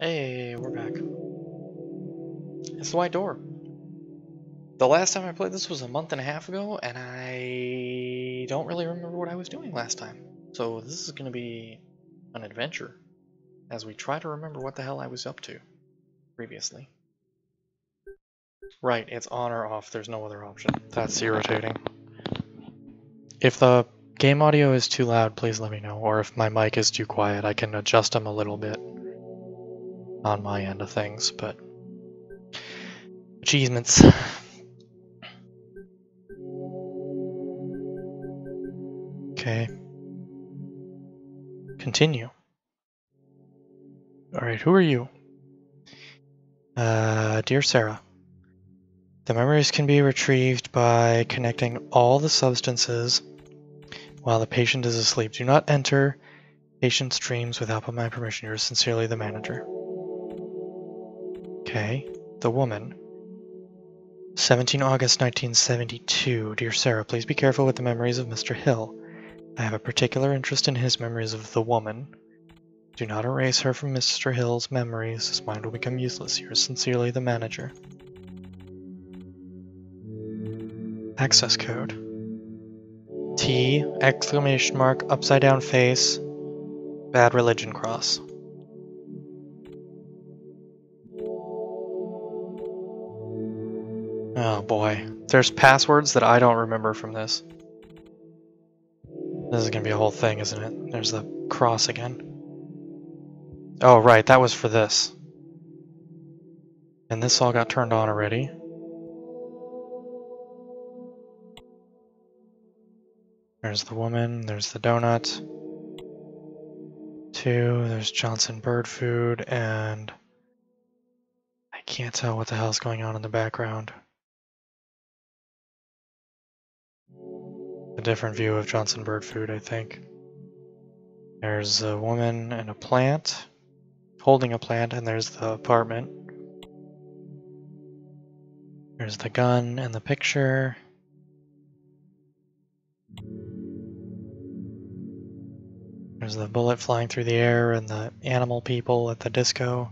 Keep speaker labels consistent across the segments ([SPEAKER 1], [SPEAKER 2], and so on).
[SPEAKER 1] Hey, we're back. It's the white door. The last time I played this was a month and a half ago, and I don't really remember what I was doing last time. So this is going to be an adventure as we try to remember what the hell I was up to previously. Right, it's on or off. There's no other option. That's irritating. If the game audio is too loud, please let me know. Or if my mic is too quiet, I can adjust them a little bit on my end of things, but achievements. Okay. Continue. Alright, who are you? Uh, dear Sarah. The memories can be retrieved by connecting all the substances while the patient is asleep. Do not enter patient's dreams without my permission. Yours sincerely, the manager. Okay. The woman. 17 August 1972. Dear Sarah, please be careful with the memories of Mr. Hill. I have a particular interest in his memories of the woman. Do not erase her from Mr. Hill's memories. His mind will become useless. Yours sincerely, the manager. Access code. T, exclamation mark, upside down face, bad religion cross. Oh boy. There's passwords that I don't remember from this. This is gonna be a whole thing, isn't it? There's the cross again. Oh, right, that was for this. And this all got turned on already. There's the woman, there's the donut. Two, there's Johnson bird food, and I can't tell what the hell's going on in the background. A different view of Johnson bird food, I think. There's a woman and a plant, holding a plant, and there's the apartment. There's the gun and the picture. There's the bullet flying through the air and the animal people at the disco.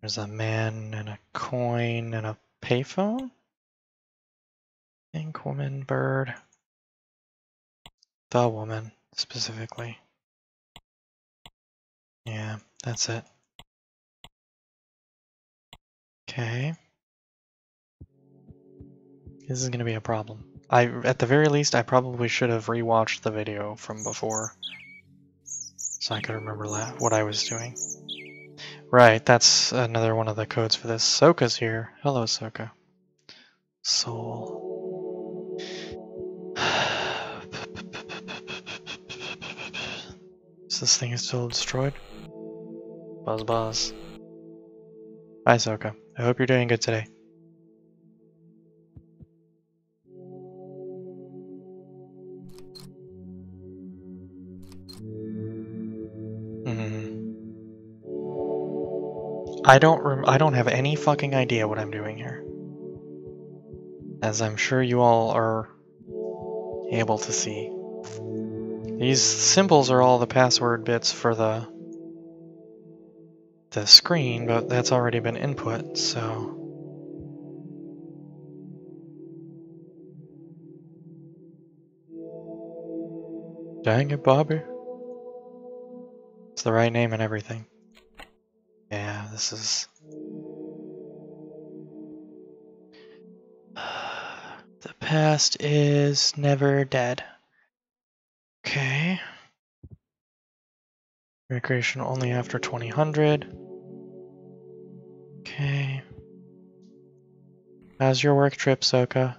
[SPEAKER 1] There's a man and a coin and a payphone. Pink woman, bird. The woman, specifically. Yeah, that's it. Okay. This is going to be a problem. I, at the very least, I probably should have rewatched the video from before. So I could remember that, what I was doing. Right, that's another one of the codes for this. Soka's here. Hello, Soka. Soul. This thing is still destroyed? Buzz buzz. Hi, Soka. I hope you're doing good today. Mm-hmm. I don't I don't have any fucking idea what I'm doing here. As I'm sure you all are able to see. These symbols are all the password bits for the the screen, but that's already been input, so Dang it, Bobby. It's the right name and everything. Yeah, this is... the past is never dead. Okay. Recreation only after 2000. Okay. How's your work trip, Soka?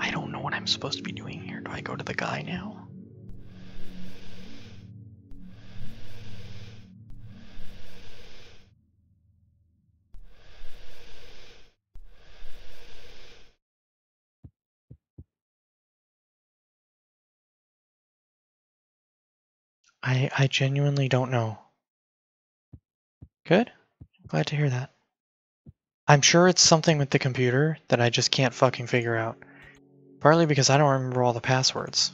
[SPEAKER 1] I don't know what I'm supposed to be doing here. Do I go to the guy now? I I genuinely don't know. Good. Glad to hear that. I'm sure it's something with the computer that I just can't fucking figure out. Partly because I don't remember all the passwords.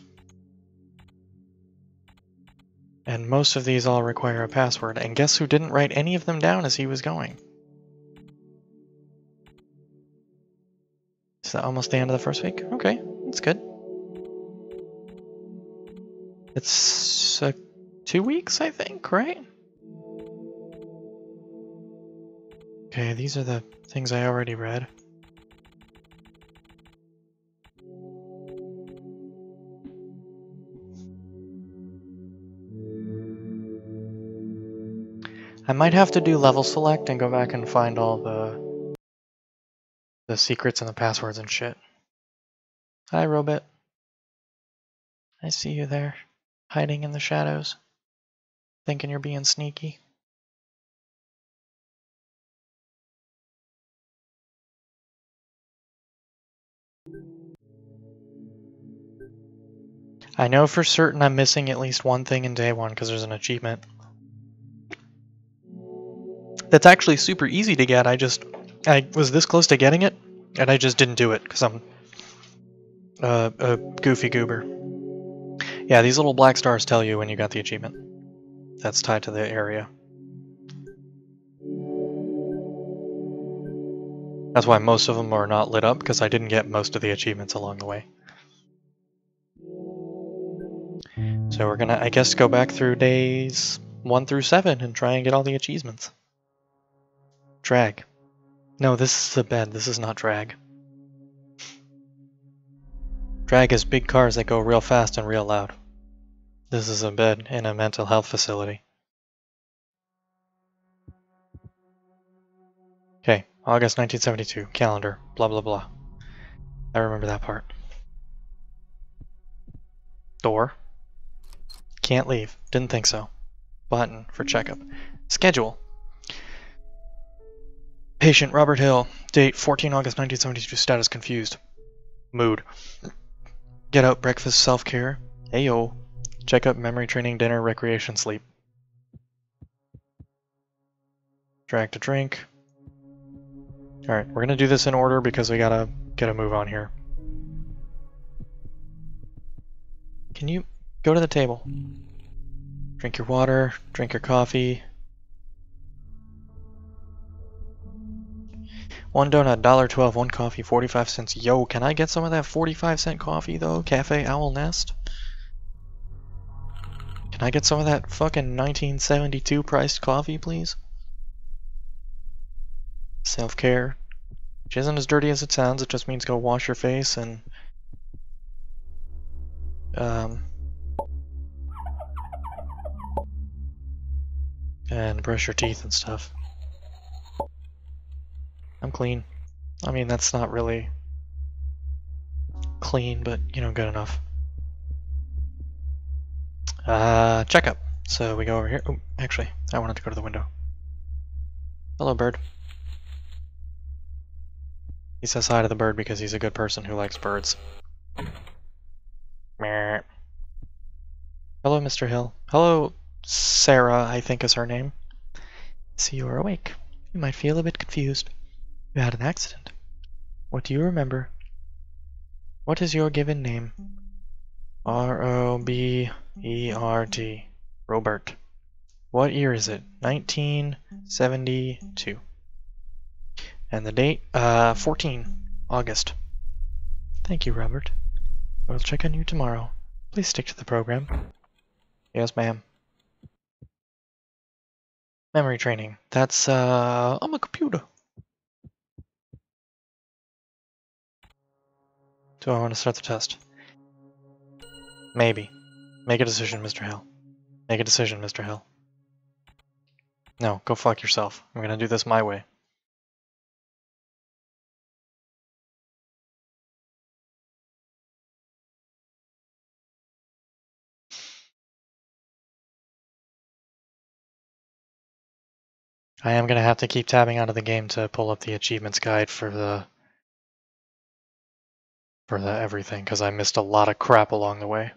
[SPEAKER 1] And most of these all require a password, and guess who didn't write any of them down as he was going? Is that almost the end of the first week? Okay, that's good. It's uh, two weeks, I think, right? Okay, these are the things I already read. I might have to do level select and go back and find all the the secrets and the passwords and shit. Hi, Robot. I see you there, hiding in the shadows, thinking you're being sneaky. I know for certain I'm missing at least one thing in day one because there's an achievement. That's actually super easy to get. I just, I was this close to getting it, and I just didn't do it because I'm uh, a goofy goober. Yeah, these little black stars tell you when you got the achievement. That's tied to the area. That's why most of them are not lit up, because I didn't get most of the achievements along the way. So we're gonna, I guess, go back through days 1 through 7 and try and get all the achievements. Drag. No, this is a bed. This is not drag. Drag is big cars that go real fast and real loud. This is a bed in a mental health facility. Okay, August 1972, calendar, blah blah blah. I remember that part. Door. Can't leave. Didn't think so. Button for checkup. Schedule. Patient Robert Hill. Date 14 August 1972. Status confused. Mood. Get out breakfast self care. Ayo. Checkup memory training dinner recreation sleep. Drag to drink. Alright, we're gonna do this in order because we gotta get a move on here. Can you go to the table? Drink your water, drink your coffee, One donut, dollar twelve. One coffee, forty-five cents. Yo, can I get some of that forty-five cent coffee though? Cafe Owl Nest. Can I get some of that fucking 1972 priced coffee, please? Self-care. Which isn't as dirty as it sounds. It just means go wash your face and um and brush your teeth and stuff. I'm clean. I mean, that's not really clean, but, you know, good enough. Uh, checkup. So we go over here. Oh, actually, I wanted to go to the window. Hello, bird. He says hi to the bird because he's a good person who likes birds. Hello, Mr. Hill. Hello, Sarah, I think is her name. See, you are awake. You might feel a bit confused. You had an accident. What do you remember? What is your given name? R O B E R T. Robert. What year is it? 1972. And the date? Uh, 14 August. Thank you, Robert. I will check on you tomorrow. Please stick to the program. Yes, ma'am. Memory training. That's, uh, on a computer. Do I want to start the test? Maybe. Make a decision, Mr. Hill. Make a decision, Mr. Hill. No, go fuck yourself. I'm gonna do this my way. I am gonna have to keep tabbing out of the game to pull up the achievements guide for the for the everything because I missed a lot of crap along the way.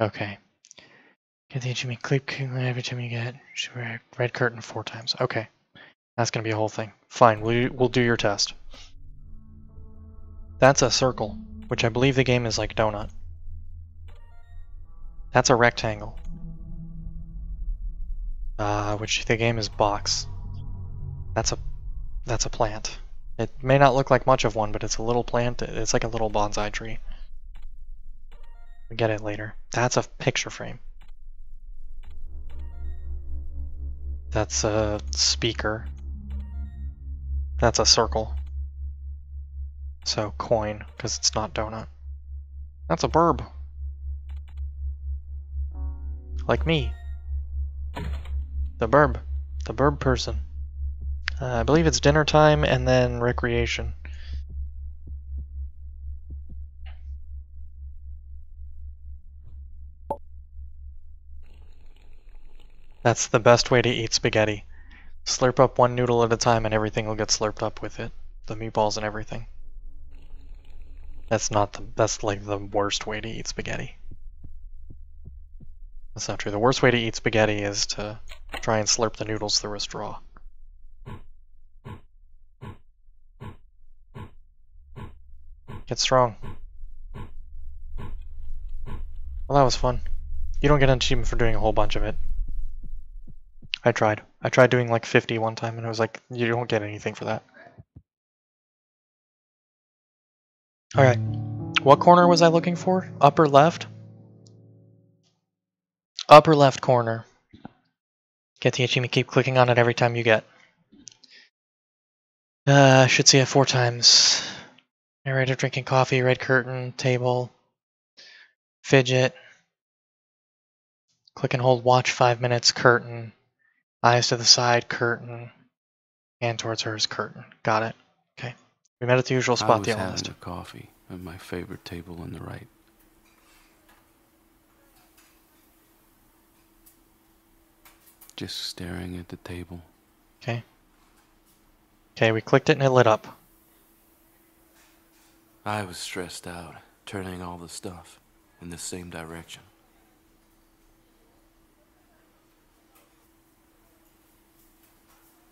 [SPEAKER 1] Okay. Get the achievement click every time you get red, red curtain four times. Okay. That's gonna be a whole thing. Fine, we'll, we'll do your test. That's a circle, which I believe the game is like donut. That's a rectangle. Uh, which the game is box. That's a that's a plant. It may not look like much of one, but it's a little plant. It's like a little bonsai tree. We get it later. That's a picture frame. That's a speaker. That's a circle. So coin, because it's not donut. That's a burb. Like me. The burb. The burb person. Uh, I believe it's dinner time and then recreation. That's the best way to eat spaghetti. Slurp up one noodle at a time and everything will get slurped up with it. The meatballs and everything. That's not the, that's like the worst way to eat spaghetti. That's not true. The worst way to eat spaghetti is to try and slurp the noodles through a straw. Get strong. Well, that was fun. You don't get an achievement for doing a whole bunch of it. I tried. I tried doing like 50 one time and it was like, you don't get anything for that. Alright. What corner was I looking for? Upper left? Upper left corner. Get the achievement, keep clicking on it every time you get. Uh, should see it four times. Narrator drinking coffee, red curtain, table, fidget. Click and hold watch five minutes, curtain. Eyes to the side, curtain. Hand towards hers, curtain. Got it. Okay. We met at the usual spot, the
[SPEAKER 2] having
[SPEAKER 1] list.
[SPEAKER 2] a coffee at my favorite table on the right. Just staring at the table.
[SPEAKER 1] Okay. Okay, we clicked it and it lit up.
[SPEAKER 2] I was stressed out, turning all the stuff in the same direction.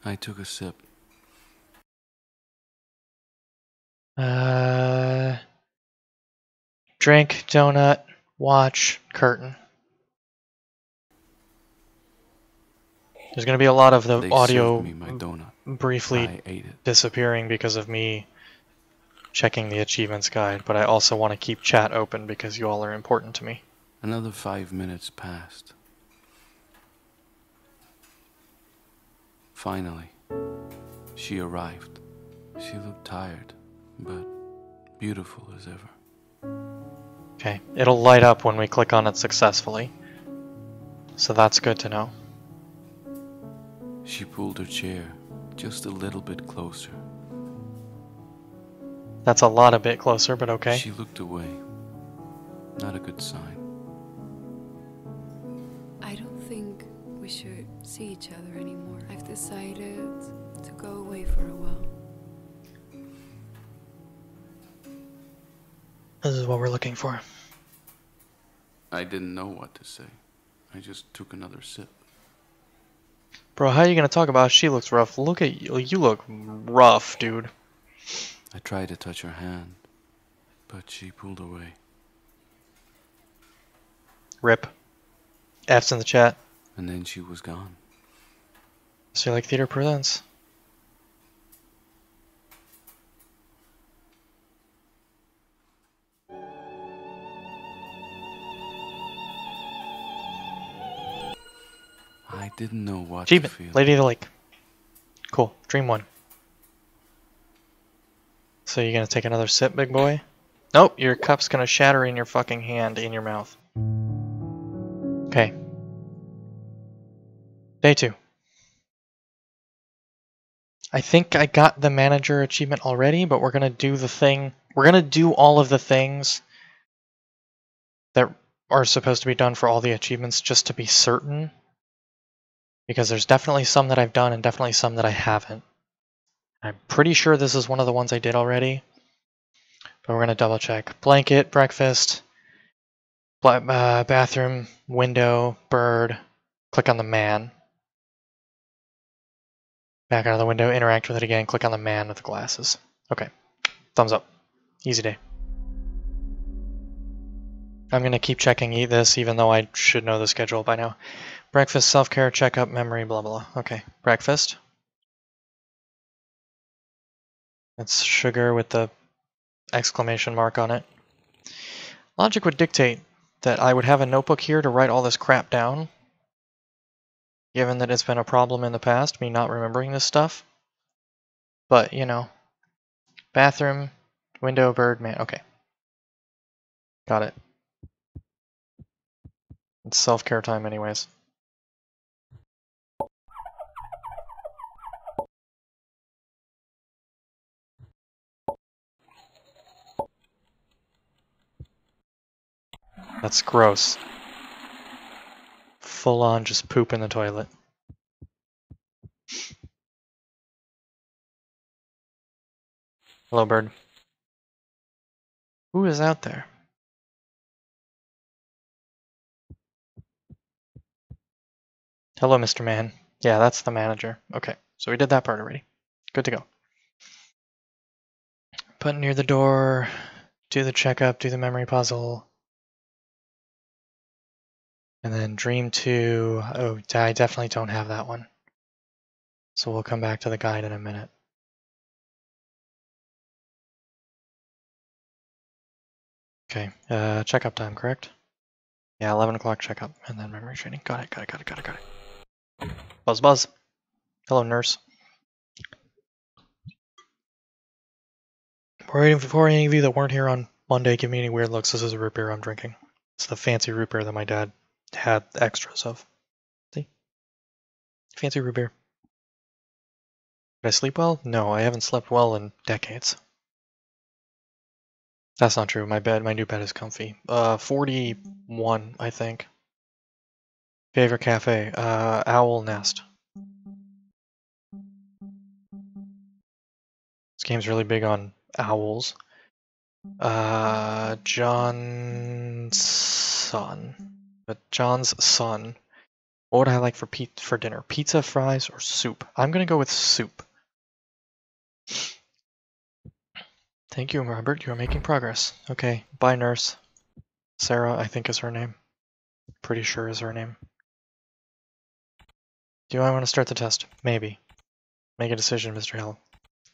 [SPEAKER 2] I took a sip.
[SPEAKER 1] Uh, drink, donut, watch, curtain. There's going to be a lot of the
[SPEAKER 2] They
[SPEAKER 1] audio
[SPEAKER 2] me my donut.
[SPEAKER 1] briefly
[SPEAKER 2] I ate it.
[SPEAKER 1] disappearing because of me checking the achievements guide, but I also want to keep chat open because you all are important to me.
[SPEAKER 2] Another five minutes passed. Finally, she arrived. She looked tired, but beautiful as ever.
[SPEAKER 1] Okay, it'll light up when we click on it successfully. So that's good to know.
[SPEAKER 2] She pulled her chair just a little bit closer.
[SPEAKER 1] That's a lot a bit closer, but okay.
[SPEAKER 2] She looked away. Not a good sign.
[SPEAKER 3] I don't think we should see each other anymore. I've decided to go away for a while.
[SPEAKER 1] This is what we're looking for.
[SPEAKER 2] I didn't know what to say. I just took another sip.
[SPEAKER 1] Bro, how are you gonna talk about she looks rough? Look at you. You look rough, dude.
[SPEAKER 2] I tried to touch her hand, but she pulled away.
[SPEAKER 1] Rip. F's in the chat.
[SPEAKER 2] And then she was gone.
[SPEAKER 1] So you like theater presents?
[SPEAKER 2] I didn't know what
[SPEAKER 1] Achievement.
[SPEAKER 2] to feel.
[SPEAKER 1] Lady of the Lake. Cool. Dream one. So you're gonna take another sip, big boy? Nope, your cup's gonna shatter in your fucking hand, in your mouth. Okay. Day two. I think I got the manager achievement already, but we're gonna do the thing. We're gonna do all of the things that are supposed to be done for all the achievements just to be certain. Because there's definitely some that I've done and definitely some that I haven't. I'm pretty sure this is one of the ones I did already. But we're gonna double check. Blanket, breakfast, uh, bathroom, window, bird. Click on the man. Back out of the window, interact with it again. Click on the man with the glasses. Okay. Thumbs up. Easy day. I'm gonna keep checking eat this, even though I should know the schedule by now. Breakfast, self care, checkup, memory, blah blah. blah. Okay, breakfast. It's sugar with the exclamation mark on it. Logic would dictate that I would have a notebook here to write all this crap down, given that it's been a problem in the past, me not remembering this stuff. But, you know, bathroom, window, bird, man. Okay. Got it. It's self care time, anyways. That's gross. Full on just poop in the toilet. Hello, bird. Who is out there? Hello, Mr. Man. Yeah, that's the manager. Okay, so we did that part already. Good to go. Put near the door, do the checkup, do the memory puzzle. And then Dream 2. Oh, I definitely don't have that one. So we'll come back to the guide in a minute. Okay, uh, checkup time, correct? Yeah, 11 o'clock checkup, and then memory training. Got it, got it, got it, got it, got it. Buzz, buzz. Hello, nurse. For any, for any of you that weren't here on Monday, give me any weird looks. This is a root beer I'm drinking. It's the fancy root beer that my dad had extras of. See? Fancy root beer. Did I sleep well? No, I haven't slept well in decades. That's not true. My bed, my new bed is comfy. Uh, 41, I think. Favorite cafe? Uh, Owl Nest. This game's really big on owls. Uh, Johnson. But John's son. What would I like for pe- for dinner? Pizza, fries, or soup? I'm gonna go with soup. Thank you, Robert. You are making progress. Okay, bye, nurse. Sarah, I think is her name. Pretty sure is her name. Do I want to start the test? Maybe. Make a decision, Mr. Hill.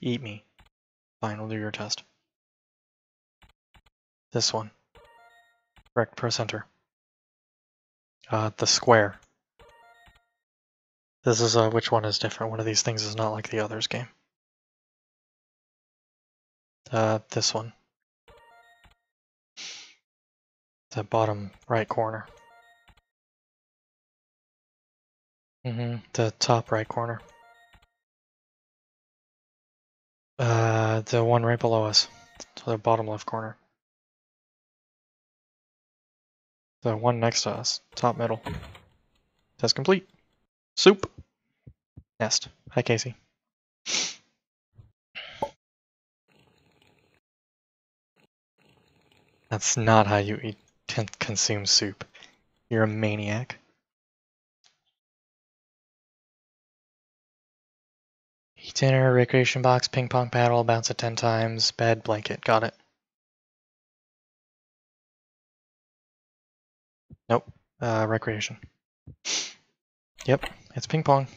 [SPEAKER 1] Eat me. Fine, we'll do your test. This one. Correct, press enter. Uh, the square. This is, uh, which one is different? One of these things is not like the others game. Uh, this one. The bottom right corner. Mm-hmm, the top right corner. Uh, the one right below us. So the bottom left corner. The one next to us. Top middle. Test complete. Soup. Nest. Hi, Casey. That's not how you eat con- consume soup. You're a maniac. Eat dinner, recreation box, ping pong paddle, bounce it 10 times, bed, blanket. Got it. Nope. Uh, recreation. Yep, it's ping pong.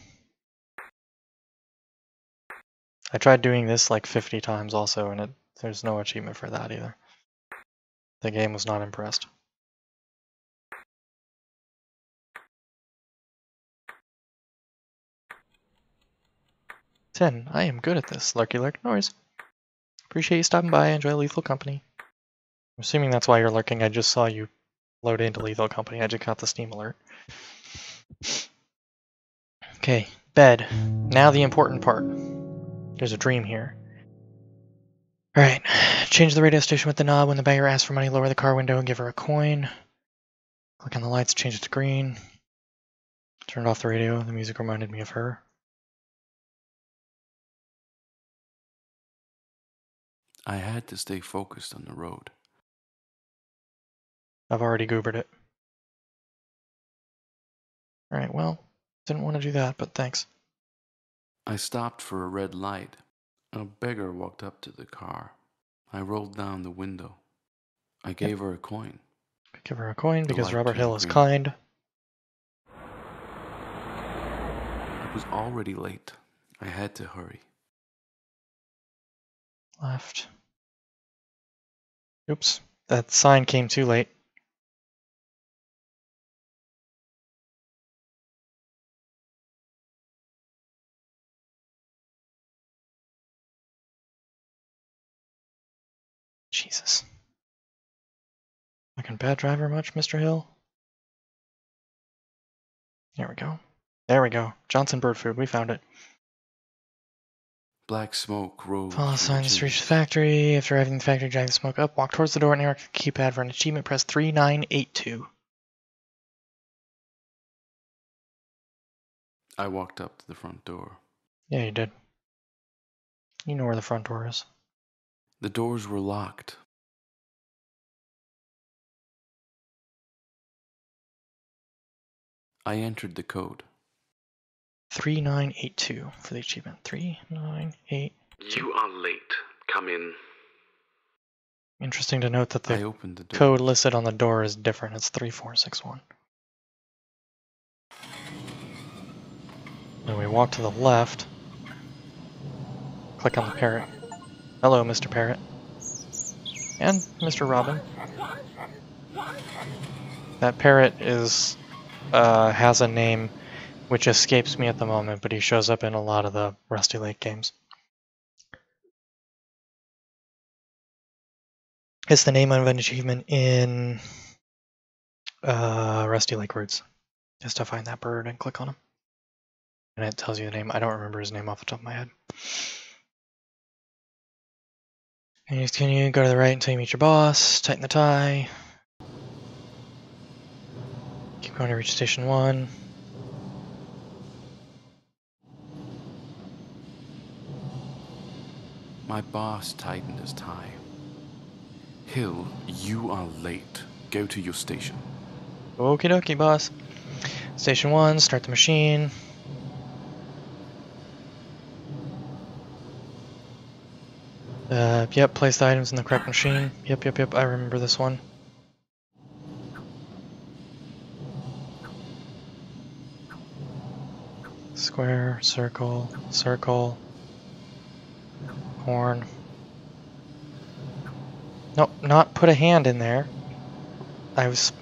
[SPEAKER 1] I tried doing this like 50 times also, and it there's no achievement for that either. The game was not impressed. Ten. I am good at this. Lurky lurk noise. Appreciate you stopping by. Enjoy lethal company. I'm assuming that's why you're lurking. I just saw you load into lethal company. I just got the Steam alert. Okay, bed. Now the important part. There's a dream here. Alright, change the radio station with the knob. When the beggar asks for money, lower the car window and give her a coin. Click on the lights, change it to green. Turned off the radio. The music reminded me of her.
[SPEAKER 2] I had to stay focused on the road.
[SPEAKER 1] I've already goobered it. Alright, well, didn't want to do that, but thanks.
[SPEAKER 2] I stopped for a red light. A beggar walked up to the car. I rolled down the window. I gave her a coin.
[SPEAKER 1] Give her a coin because Robert Hill is
[SPEAKER 2] green.
[SPEAKER 1] kind.
[SPEAKER 2] It was already late. I had to hurry.
[SPEAKER 1] Left. Oops, that sign came too late. Jesus. Fucking bad driver much, Mr. Hill? There we go. There we go. Johnson Bird Food, we found it.
[SPEAKER 2] Black smoke rose.
[SPEAKER 1] Follow signs to reach the factory. After arriving the factory, drag the smoke up. Walk towards the door near a keypad for an achievement. Press 3982.
[SPEAKER 2] I walked up to the front door.
[SPEAKER 1] Yeah, you did. You know where the front door is.
[SPEAKER 2] The doors were locked. I entered the code.
[SPEAKER 1] 3982 for the achievement. 398.
[SPEAKER 2] You are late. Come in.
[SPEAKER 1] Interesting to note that
[SPEAKER 2] I
[SPEAKER 1] the
[SPEAKER 2] opened the
[SPEAKER 1] code listed on the door is different. It's 3461. Then we walk to the left. Click on the parrot. Hello, Mr. Parrot. And Mr. Robin. That parrot is uh, has a name which escapes me at the moment, but he shows up in a lot of the Rusty Lake games. It's the name of an achievement in uh, Rusty Lake Roots. Just to find that bird and click on him. And it tells you the name. I don't remember his name off the top of my head. And you continue, go to the right until you meet your boss, tighten the tie. Keep going to reach station one.
[SPEAKER 2] My boss tightened his tie. Hill, you are late. Go to your station.
[SPEAKER 1] Okie dokie, boss. Station one, start the machine. Uh, yep, place the items in the correct machine. Yep, yep, yep, I remember this one. Square, circle, circle, horn. Nope, not put a hand in there. I was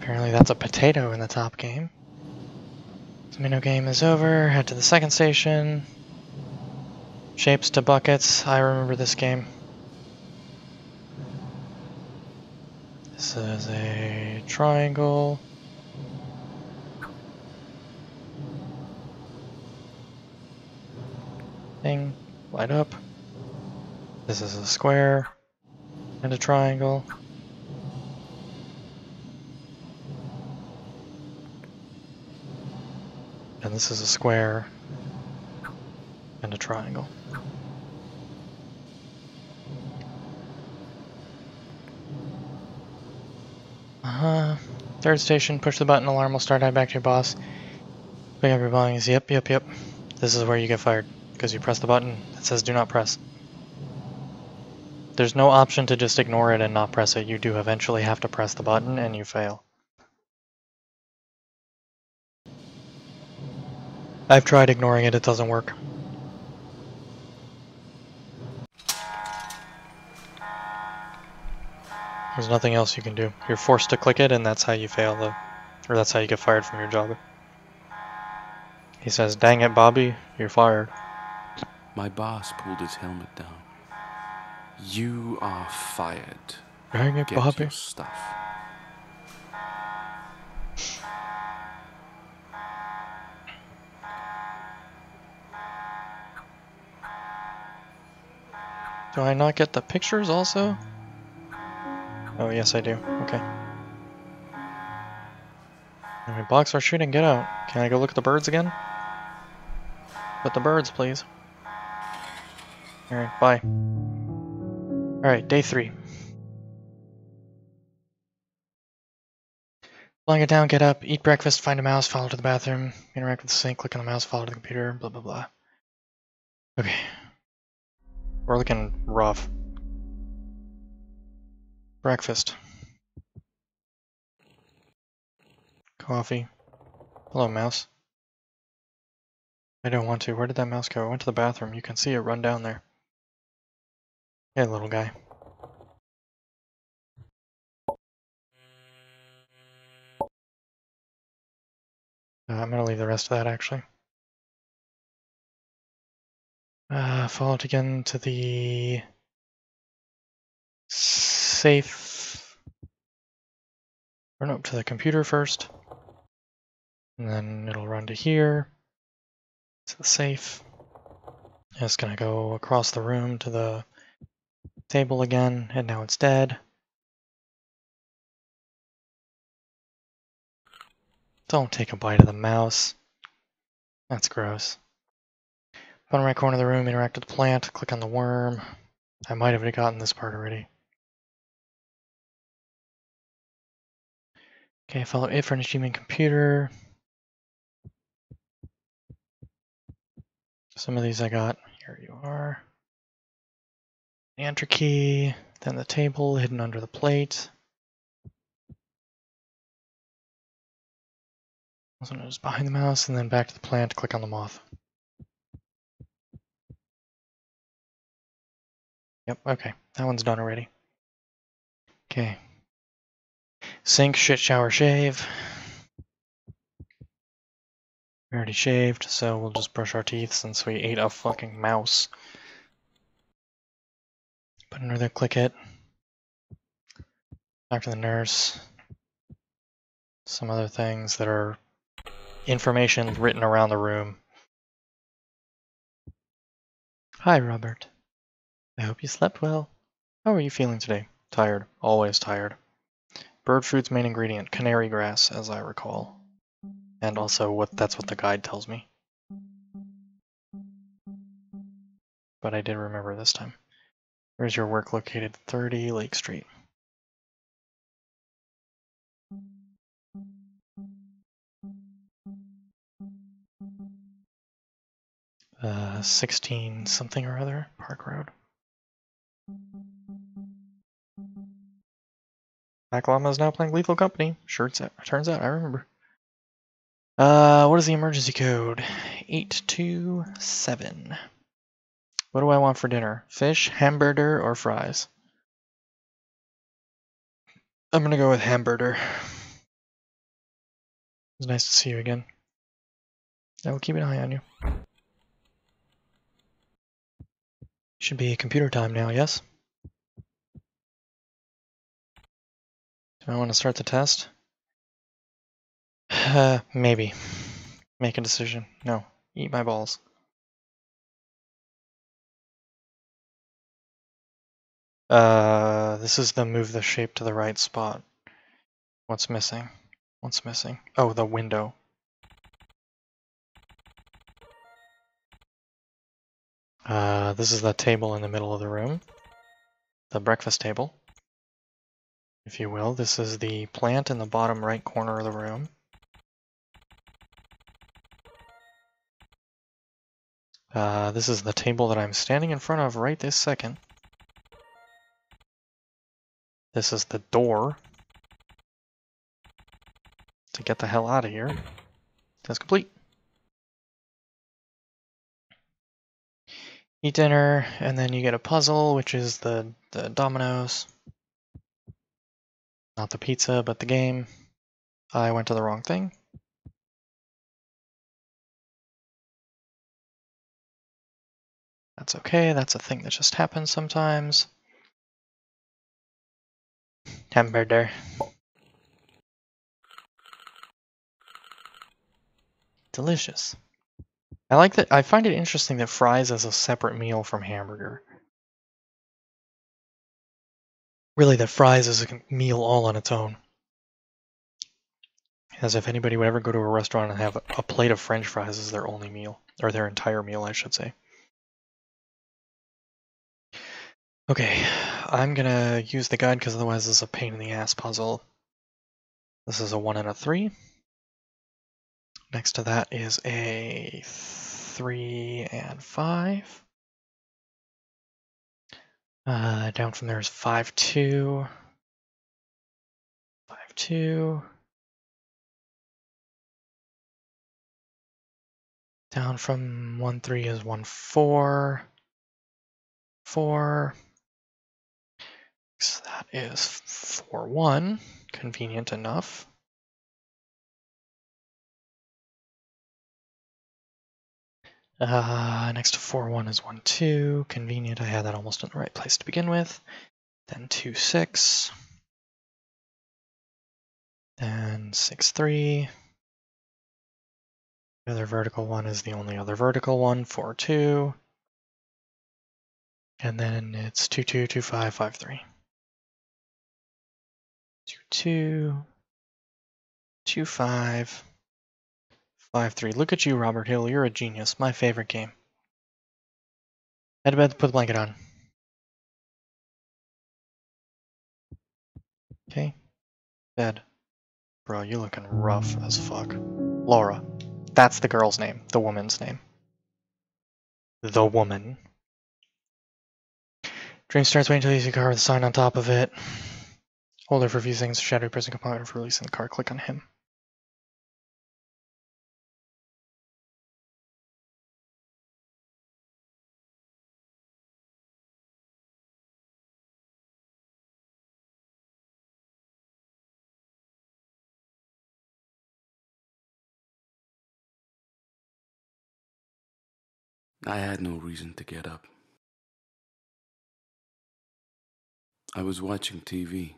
[SPEAKER 1] Apparently that's a potato in the top game. Tomato game is over. Head to the second station. Shapes to buckets. I remember this game. This is a triangle. Thing. Light up. This is a square. And a triangle. And this is a square and a triangle. Uh-huh. Third station, push the button, alarm will start, head back to your boss. Pick up your belongings, yep, yep, yep. This is where you get fired, because you press the button, it says do not press. There's no option to just ignore it and not press it, you do eventually have to press the button and you fail. I've tried ignoring it, it doesn't work. There's nothing else you can do. You're forced to click it and that's how you fail the or that's how you get fired from your job. He says, "Dang it, Bobby, you're fired."
[SPEAKER 2] My boss pulled his helmet down. You are fired.
[SPEAKER 1] Dang it,
[SPEAKER 2] Get
[SPEAKER 1] Bobby.
[SPEAKER 2] your stuff.
[SPEAKER 1] Do I not get the pictures also? Oh, yes, I do. Okay. Alright, blocks are shooting, get out. Can I go look at the birds again? Put the birds, please. Alright, bye. Alright, day three. Lying it down, get up, eat breakfast, find a mouse, follow to the bathroom, interact with the sink, click on the mouse, follow to the computer, blah blah blah. Okay. We're looking rough. Breakfast. Coffee. Hello, mouse. I don't want to. Where did that mouse go? I went to the bathroom. You can see it run down there. Hey, little guy. Uh, I'm gonna leave the rest of that actually. Uh, it again to the safe. Run up to the computer first. And then it'll run to here. To the safe. It's gonna go across the room to the table again, and now it's dead. Don't take a bite of the mouse. That's gross. Bottom right corner of the room, interact with the plant, click on the worm. I might have gotten this part already. Okay, follow it for an achievement computer. Some of these I got. Here you are. Key, then the table hidden under the plate. One is behind the mouse, and then back to the plant, click on the moth. Yep, okay. That one's done already. Okay. Sink, shit, shower, shave. We already shaved, so we'll just brush our teeth since we ate a fucking mouse. Put another click it. Back to the nurse. Some other things that are information written around the room. Hi, Robert. I hope you slept well. How are you feeling today? Tired. Always tired. Bird food's main ingredient, canary grass, as I recall. And also what that's what the guide tells me. But I did remember this time. Where's your work located? 30 Lake Street. Uh, 16 something or other, Park Road. Mac Llama is now playing Lethal Company. Sure, turns out I remember. Uh, what is the emergency code? 827. What do I want for dinner? Fish, hamburger, or fries? I'm gonna go with hamburger. It's nice to see you again. I will keep an eye on you. Should be computer time now, yes? Do I want to start the test? Uh, maybe. Make a decision. No. Eat my balls. Uh, this is the move the shape to the right spot. What's missing? What's missing? Oh, the window. Uh, this is the table in the middle of the room. The breakfast table. If you will. This is the plant in the bottom right corner of the room. Uh, this is the table that I'm standing in front of right this second. This is the door to get the hell out of here. That's complete. Eat dinner, and then you get a puzzle, which is the, the dominoes. Not the pizza, but the game. I went to the wrong thing. That's okay, that's a thing that just happens sometimes. Hamburger. Delicious. I like that. I find it interesting that fries is a separate meal from hamburger. Really, that fries is a meal all on its own. As if anybody would ever go to a restaurant and have a plate of french fries as their only meal. Or their entire meal, I should say. Okay, I'm gonna use the guide because otherwise this is a pain in the ass puzzle. This is a 1 and a 3. Next to that is a 3 and 5. Uh, down from there is 5 2. 5 2. Down from 1 3 is 1 4. 4. So that is 4 1. Convenient enough. Uh, next to 4 1 is 1 2. Convenient. I had that almost in the right place to begin with. Then 2 6. Then 6 3. The other vertical one is the only other vertical one, 4 2. And then it's 2 2 2 5 5 3. 2 2 2 5 5 3. Look at you, Robert Hill. You're a genius. My favorite game. Head to bed, put the blanket on. Okay. Bed. Bro, you're looking rough as fuck. Laura. That's the girl's name. The woman's name. The woman. Dream starts waiting until you see a car with a sign on top of it. Hold it for a few seconds your prison component for releasing the car. Click on him.
[SPEAKER 2] I had no reason to get up. I was watching TV.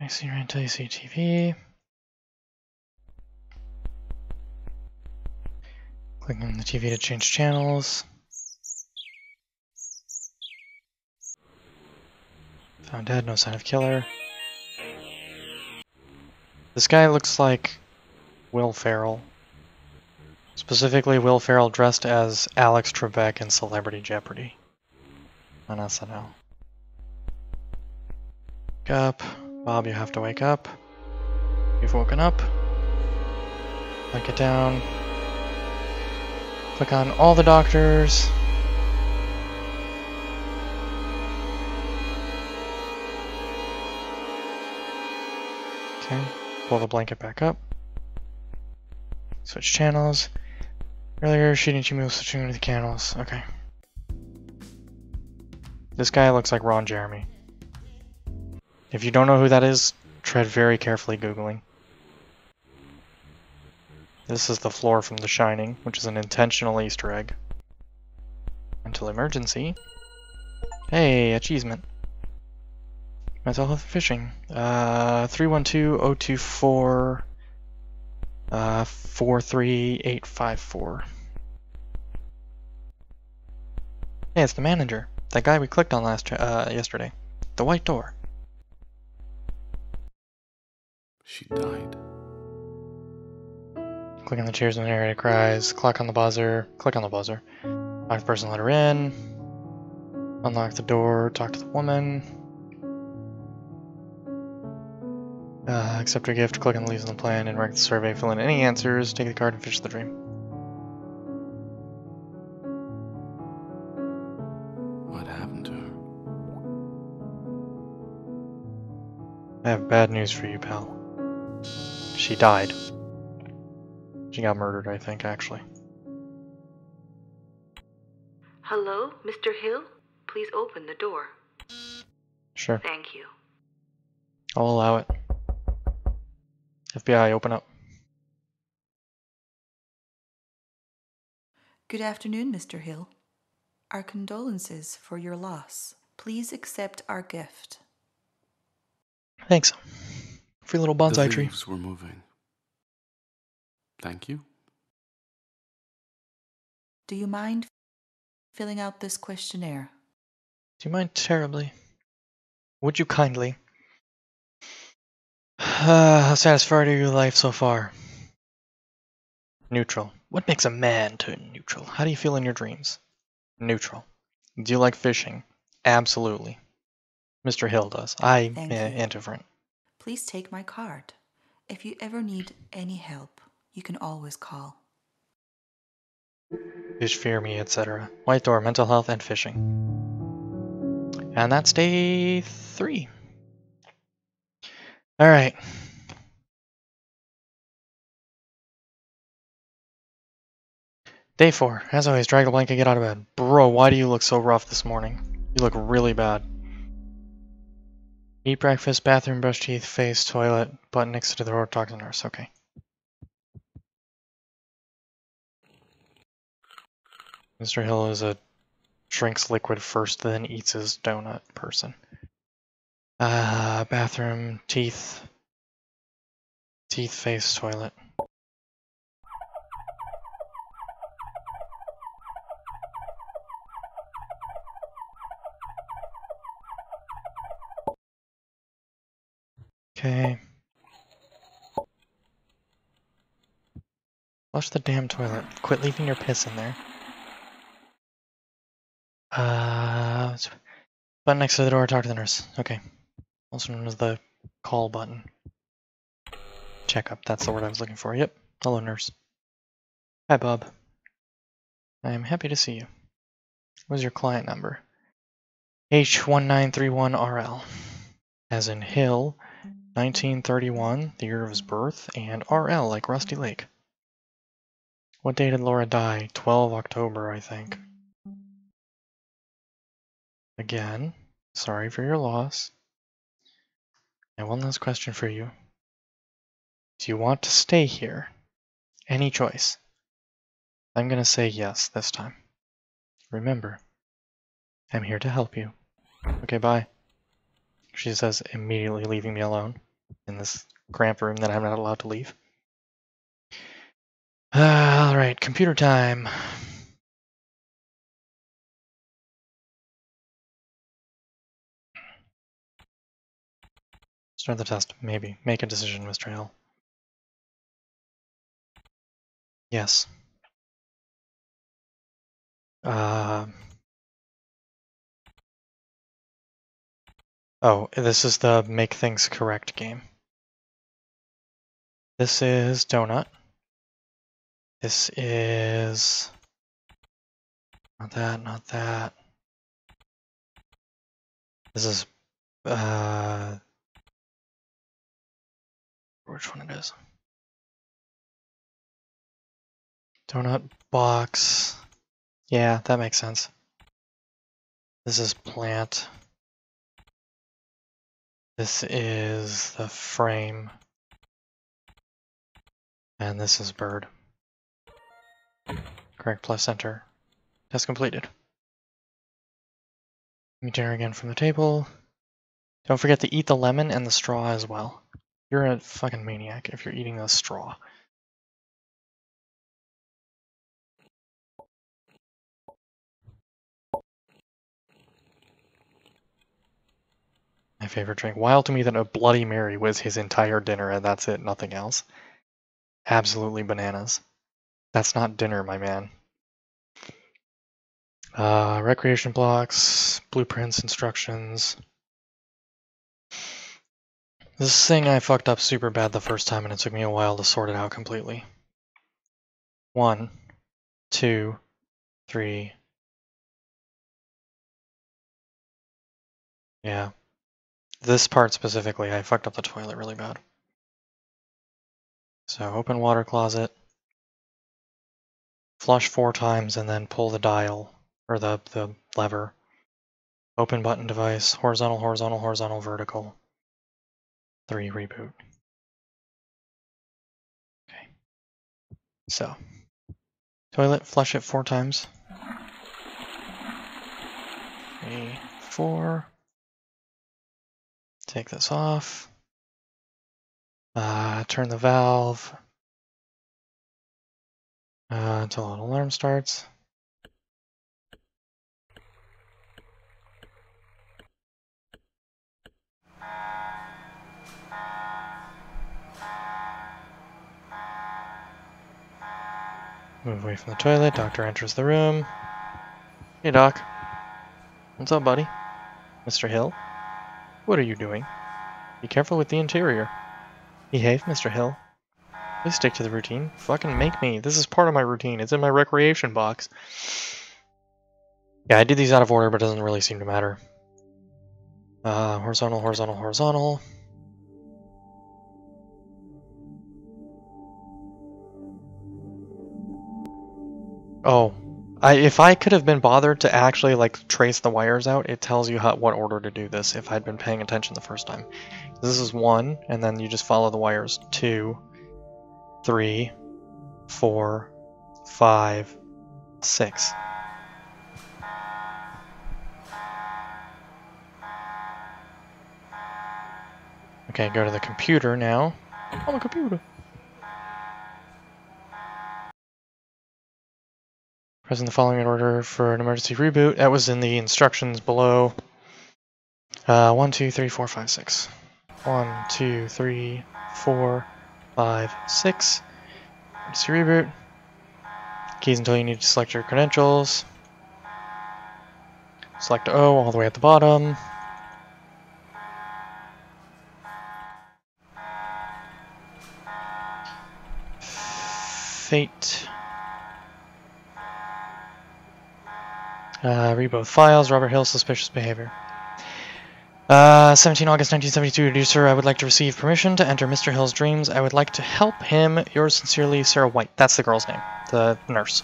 [SPEAKER 1] I see right until you see TV. Clicking on the TV to change channels. Found dead, no sign of killer. This guy looks like Will Ferrell. Specifically, Will Ferrell dressed as Alex Trebek in Celebrity Jeopardy on SNL. Wake up. Bob, you have to wake up. You've woken up. Click it down. Click on all the doctors. Okay, pull the blanket back up. Switch channels. Earlier, Shinichi was switching to the candles. Okay. This guy looks like Ron Jeremy. If you don't know who that is, tread very carefully Googling. This is the floor from The Shining, which is an intentional Easter egg. Until emergency. Hey, achievement. Mental health fishing. Uh, 312024 uh, 43854. Hey, it's the manager. That guy we clicked on last uh, yesterday. The white door.
[SPEAKER 2] She died.
[SPEAKER 1] Click on the chairs when the narrator cries. Click on the buzzer. Click on the buzzer. To the person, let her in. Unlock the door. Talk to the woman. Uh, accept your gift. Click on the leaves on the plan and write the survey. Fill in any answers. Take the card and finish the dream.
[SPEAKER 2] What happened to her?
[SPEAKER 1] I have bad news for you, pal. She died. She got murdered, I think, actually.
[SPEAKER 4] Hello, Mr. Hill? Please open the door.
[SPEAKER 1] Sure.
[SPEAKER 4] Thank you.
[SPEAKER 1] I'll allow it. FBI, open up.
[SPEAKER 5] Good afternoon, Mr. Hill. Our condolences for your loss. Please accept our gift.
[SPEAKER 1] Thanks. Free little bonsai
[SPEAKER 2] the
[SPEAKER 1] tree.
[SPEAKER 2] leaves were moving. Thank you.
[SPEAKER 5] Do you mind filling out this questionnaire?
[SPEAKER 1] Do you mind terribly? Would you kindly? Uh, how satisfied are your life so far? Neutral. What makes a man turn neutral? How do you feel in your dreams? Neutral. Do you like fishing? Absolutely. Mr. Hill does. I
[SPEAKER 5] Thank
[SPEAKER 1] eh,
[SPEAKER 5] you.
[SPEAKER 1] indifferent.
[SPEAKER 5] Please take my card. If you ever need any help, you can always call.
[SPEAKER 1] Fish fear me, etc. White door, mental health, and fishing. And that's day three. All right. Day four. As always, drag the blanket, get out of bed. Bro, why do you look so rough this morning? You look really bad. Eat breakfast, bathroom, brush teeth, face, toilet, button next to the door, talk to the nurse. Okay. Mr. Hill is a drinks liquid first, then eats his donut person. Uh, bathroom, teeth, teeth, face, toilet. Okay. Flush the damn toilet. Quit leaving your piss in there. Uh, button next to the door, talk to the nurse. Okay. Also known as the call button. Checkup, that's the word I was looking for. Yep. Hello, nurse. Hi, Bob. I am happy to see you. What is your client number? H1931RL. As in Hill, 1931, the year of his birth, and RL like Rusty Lake. What day did Laura die? 12 October, I think. Again, sorry for your loss. And one last question for you. Do you want to stay here? Any choice. I'm going to say yes this time. Remember, I'm here to help you. Okay, bye. She says, immediately leaving me alone in this cramped room that I'm not allowed to leave. Uh, Alright, computer time. Start the test, maybe. Make a decision, Mr. Hill. Yes. Uh, oh, this is the make things correct game. This is Donut. This is not that, not that. This is uh which one it is. Donut box. Yeah, that makes sense. This is plant. This is the frame. And this is bird. Correct plus enter. Test completed. Let me dinner again from the table. Don't forget to eat the lemon and the straw as well. You're a fucking maniac if you're eating a straw. My favorite drink. Wild to me that a Bloody Mary was his entire dinner and that's it, nothing else. Absolutely bananas. That's not dinner, my man. Uh, recreation blocks, blueprints, instructions. This thing I fucked up super bad the first time and it took me a while to sort it out completely. One, two, three. Yeah. This part specifically, I fucked up the toilet really bad. So open water closet, flush four times and then pull the dial, or the, the lever. Open button device, horizontal, horizontal, horizontal, vertical. Three, reboot. Okay. So, toilet, flush it four times. Three, four. Take this off. Uh, turn the valve uh, until an alarm starts. Move away from the toilet. Doctor enters the room. Hey, Doc. What's up, buddy? Mr. Hill? What are you doing? Be careful with the interior. Behave, Mr. Hill. Please stick to the routine. Fucking make me. This is part of my routine. It's in my recreation box. Yeah, I did these out of order, but it doesn't really seem to matter. Uh, horizontal, horizontal, horizontal. Oh, I if I could have been bothered to actually like trace the wires out, it tells you how, what order to do this if I'd been paying attention the first time. This is one, and then you just follow the wires. Two, three, four, five, six. Okay, go to the computer now. Oh, On the computer. Present the following in order for an emergency reboot. That was in the instructions below. Uh, one, two, three, four, five, six. One, two, three, four, five, six. Emergency reboot. Keys until you need to select your credentials. Select O all the way at the bottom. Fate. Uh, read both files. Robert Hill, suspicious behavior. Uh, 17 August 1972, dear sir, I would like to receive permission to enter Mr. Hill's dreams. I would like to help him. Yours sincerely, Sarah White. That's the girl's name, the nurse.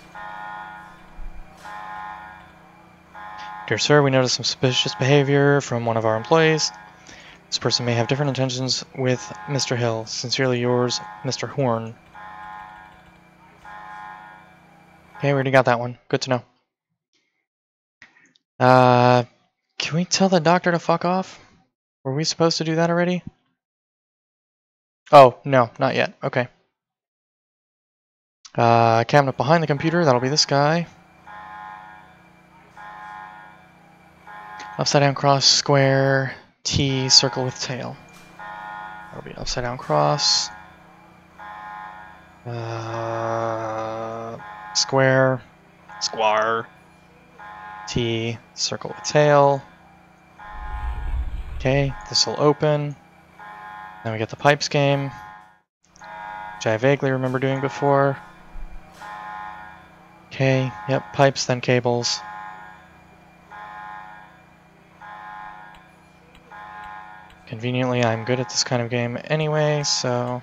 [SPEAKER 1] Dear sir, we noticed some suspicious behavior from one of our employees. This person may have different intentions with Mr. Hill. Sincerely yours, Mr. Horn. Okay, we already got that one. Good to know. Uh, can we tell the doctor to fuck off? Were we supposed to do that already? Oh, no, not yet. Okay. Uh, cabinet behind the computer, that'll be this guy. Upside down cross, square, T, circle with tail. That'll be upside down cross. Uh, square, square. T, circle with tail. Okay, this will open. Then we get the pipes game, which I vaguely remember doing before. Okay, yep, pipes, then cables. Conveniently, I'm good at this kind of game anyway, so...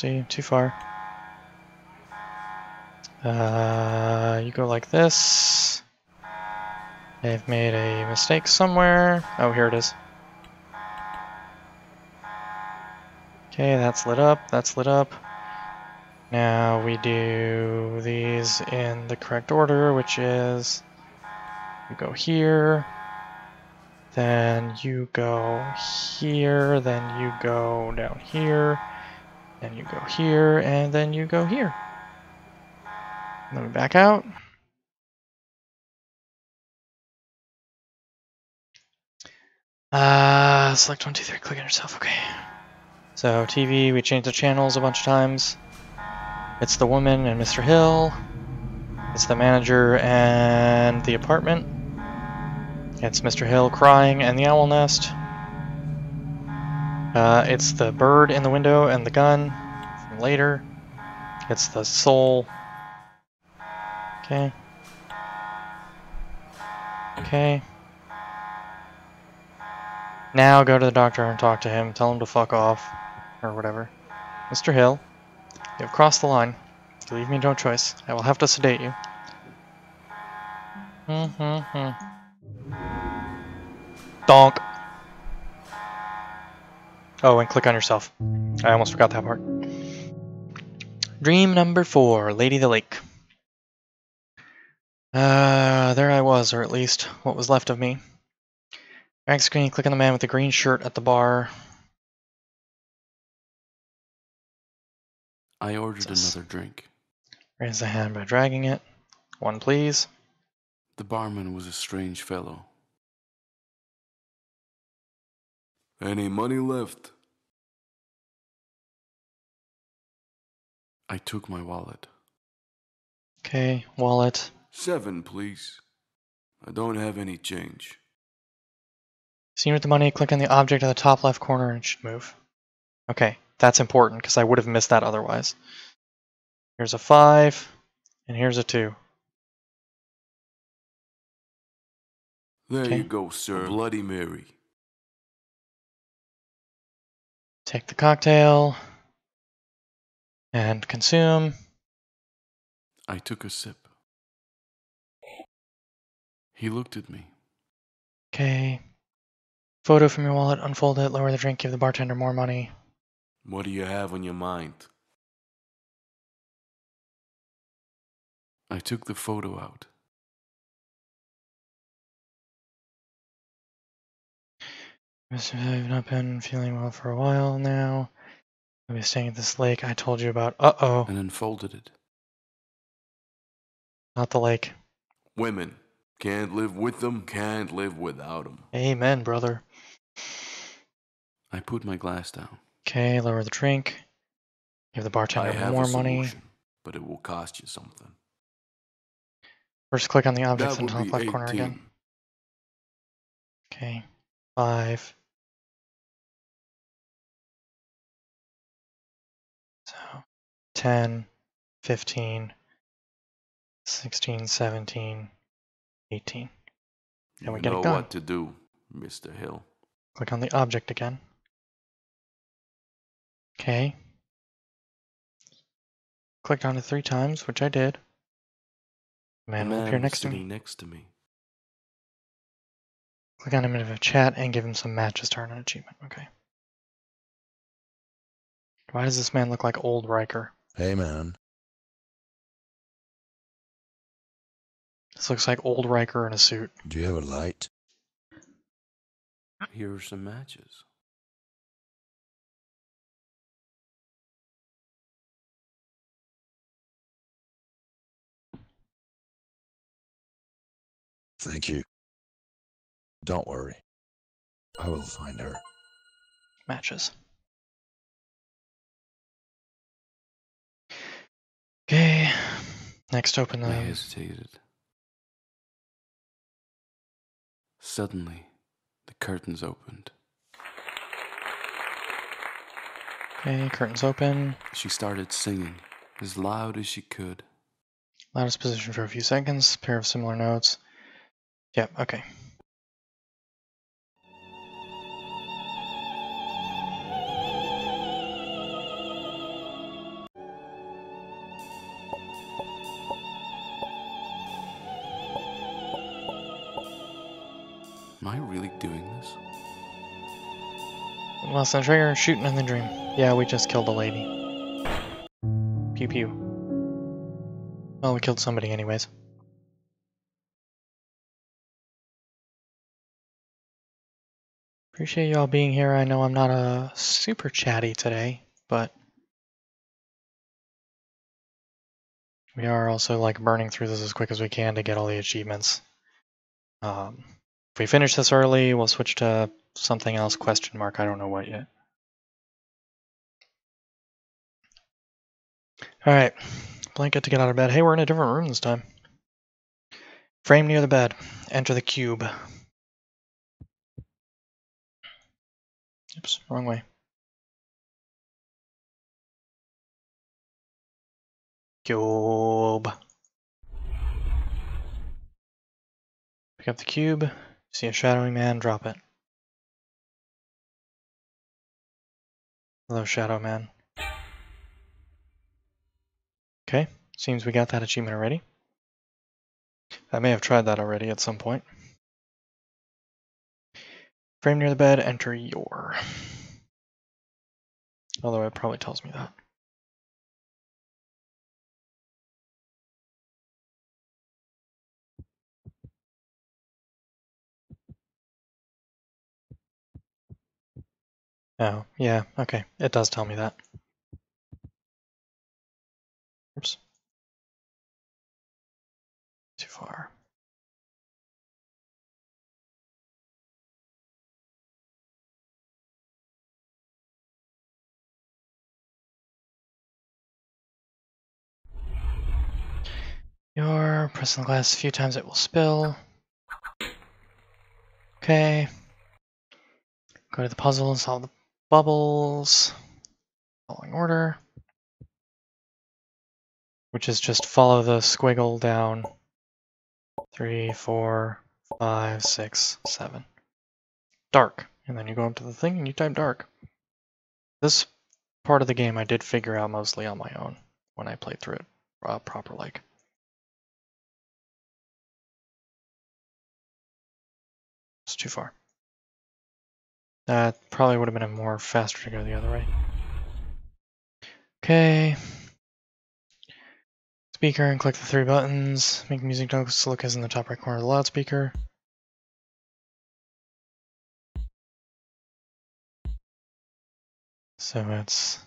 [SPEAKER 1] See, too far. Uh, you go like this. I've made a mistake somewhere. Oh, here it is. Okay, that's lit up, that's lit up. Now we do these in the correct order, which is you go here, then you go here, then you go down here, then you go here, and then you go here. Let me back out. Uh, select one, two, three, click on yourself, okay. So TV, we changed the channels a bunch of times. It's the woman and Mr. Hill. It's the manager and the apartment. It's Mr. Hill crying and the owl nest. Uh, it's the bird in the window and the gun later. It's the soul. Okay. Okay. Now go to the doctor and talk to him. Tell him to fuck off. Or whatever. Mr. Hill, you have crossed the line. You leave me no choice. I will have to sedate you. Mm-hmm. Donk. Oh, and click on yourself. I almost forgot that part. Dream number four, Lady the Lake. Uh, there I was, or at least what was left of me. Drag screen, click on the man with the green shirt at the bar.
[SPEAKER 2] I ordered another drink.
[SPEAKER 1] Raise the hand by dragging it. One, please.
[SPEAKER 2] The barman was a strange fellow. Any money left? I took my wallet.
[SPEAKER 1] Okay, wallet.
[SPEAKER 2] Seven, please. I don't have any change.
[SPEAKER 1] Seen with the money, click on the object in the top left corner and it should move. Okay, that's important because I would have missed that otherwise. Here's a 5, and here's a 2.
[SPEAKER 2] There
[SPEAKER 1] Okay.
[SPEAKER 2] you go, sir. Bloody Mary.
[SPEAKER 1] Take the cocktail and consume.
[SPEAKER 2] I took a sip. He looked at me.
[SPEAKER 1] Okay. Photo from your wallet, unfold it, lower the drink, give the bartender more money.
[SPEAKER 2] What do you have on your mind? I took the photo out.
[SPEAKER 1] I've not been feeling well for a while now. I'll be staying at this lake I told you about. Uh oh,
[SPEAKER 2] and unfolded it.
[SPEAKER 1] not the lake.
[SPEAKER 2] Women can't live with them, can't live without them.
[SPEAKER 1] Amen, brother.
[SPEAKER 2] I put my glass down.
[SPEAKER 1] Okay, lower the drink. Give the bartender
[SPEAKER 2] have
[SPEAKER 1] more
[SPEAKER 2] a
[SPEAKER 1] money.
[SPEAKER 2] but it will cost you something.
[SPEAKER 1] First, click on the objects in the top left corner again. Okay, five. 10, 15, 16, 17, 18. Can
[SPEAKER 2] you
[SPEAKER 1] we get it
[SPEAKER 2] know what to do, Mr. Hill.
[SPEAKER 1] Click on the object again. Okay. Clicked on it three times, which I did. Man will
[SPEAKER 2] man
[SPEAKER 1] appear next to me.
[SPEAKER 2] next to me.
[SPEAKER 1] Click on him in a chat and give him some matches to earn an achievement. Okay. Why does this man look like old Riker?
[SPEAKER 6] Hey, man.
[SPEAKER 1] This looks like old Riker in a suit.
[SPEAKER 6] Do you have a light?
[SPEAKER 2] Here are some matches.
[SPEAKER 6] Thank you. Don't worry. I will find her.
[SPEAKER 1] Matches. Okay. Next, open
[SPEAKER 2] I
[SPEAKER 1] the.
[SPEAKER 2] hesitated. Suddenly, the curtains opened.
[SPEAKER 1] Okay, curtains open.
[SPEAKER 2] She started singing as loud as she could.
[SPEAKER 1] Loudest position for a few seconds. Pair of similar notes. Yep, okay.
[SPEAKER 2] Am I really doing this?
[SPEAKER 1] Lost the trigger, shooting in the dream. Yeah, we just killed a lady. Pew pew. Well, we killed somebody anyways. Appreciate y'all being here. I know I'm not uh, super chatty today, but we are also like burning through this as quick as we can to get all the achievements. Um, if we finish this early, we'll switch to something else question mark. I don't know what yet. All right. Blanket to get out of bed. Hey we're in a different room this time. Frame near the bed. Enter the cube. Oops wrong way. Cube. Pick up the cube see a shadowy man drop it Hello, Shadow Man. Okay, seems we got that achievement already. I may have tried that already at some point. Frame near the bed, enter your. Although it probably tells me that. Oh, yeah, okay. It does tell me that. Oops. Too far. You're pressing the glass a few times, it will spill. Okay. Go to the puzzle and solve the bubbles. Following order. Which is just follow the squiggle down. Three, four, five, six, seven. Dark. And then you go up to the thing and you type dark. This part of the game I did figure out mostly on my own when I played through it uh, proper like. It's too far. That probably would have been a more faster to go the other way. Okay. Speaker and click the three buttons. Make music notes look as in the top right corner of the loudspeaker. So it's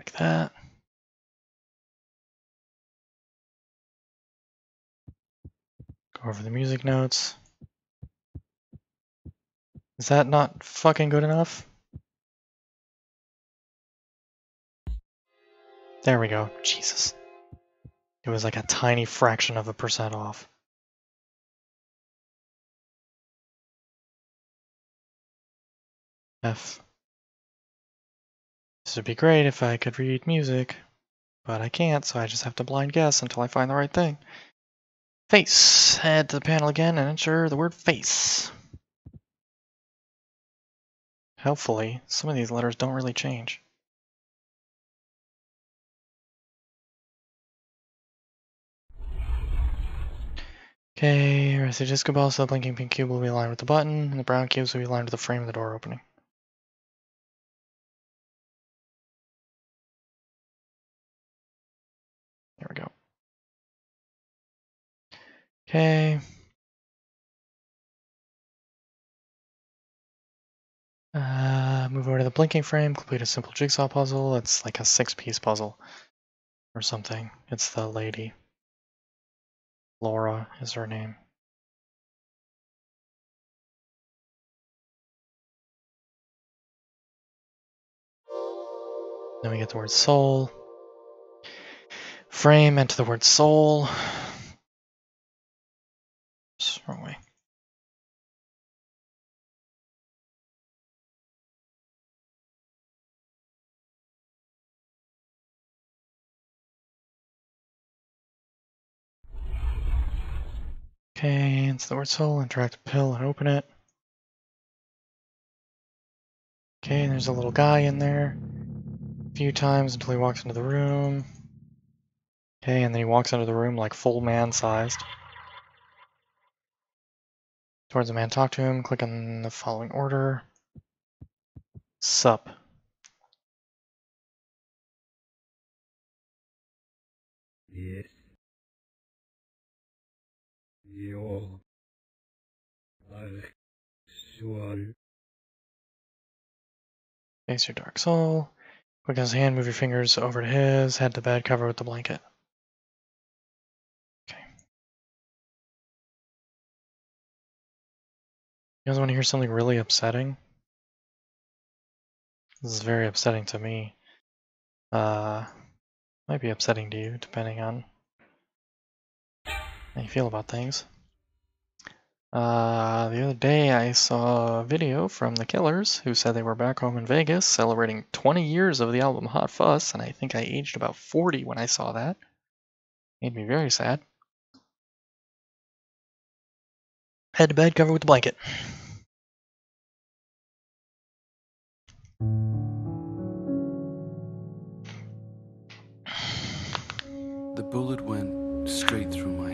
[SPEAKER 1] like that. Go over the music notes. Is that not fucking good enough? There we go. Jesus. It was like a tiny fraction of a percent off. F. This would be great if I could read music, but I can't, so I just have to blind guess until I find the right thing. Face. Head to the panel again and enter the word face. Helpfully, some of these letters don't really change. Okay, rest the disco ball, so the blinking pink cube will be aligned with the button, and the brown cubes will be aligned with the frame of the door opening. Okay. Uh, move over to the blinking frame, complete a simple jigsaw puzzle. It's like a six piece puzzle or something. It's the lady. Laura is her name. Then we get the word soul. Frame enter the word soul. Okay, the word soul, interact with pill and open it. Okay, there's a little guy in there. A few times until he walks into the room. Okay, and then he walks into the room like full man sized. Towards the man, talk to him, click on the following order. Sup.
[SPEAKER 7] Yes. Yo. Sexual.
[SPEAKER 1] Face your dark soul. On his hand, move your fingers over to his, head to bed, cover with the blanket. Okay. You guys want to hear something really upsetting? This is very upsetting to me. Uh, might be upsetting to you, depending on how you feel about things. Uh, the other day I saw a video from the Killers who said they were back home in Vegas celebrating 20 years of the album Hot Fuss, and I think I aged about 40 when I saw that. Made me very sad. Head to bed, covered with the blanket.
[SPEAKER 2] The bullet went straight through my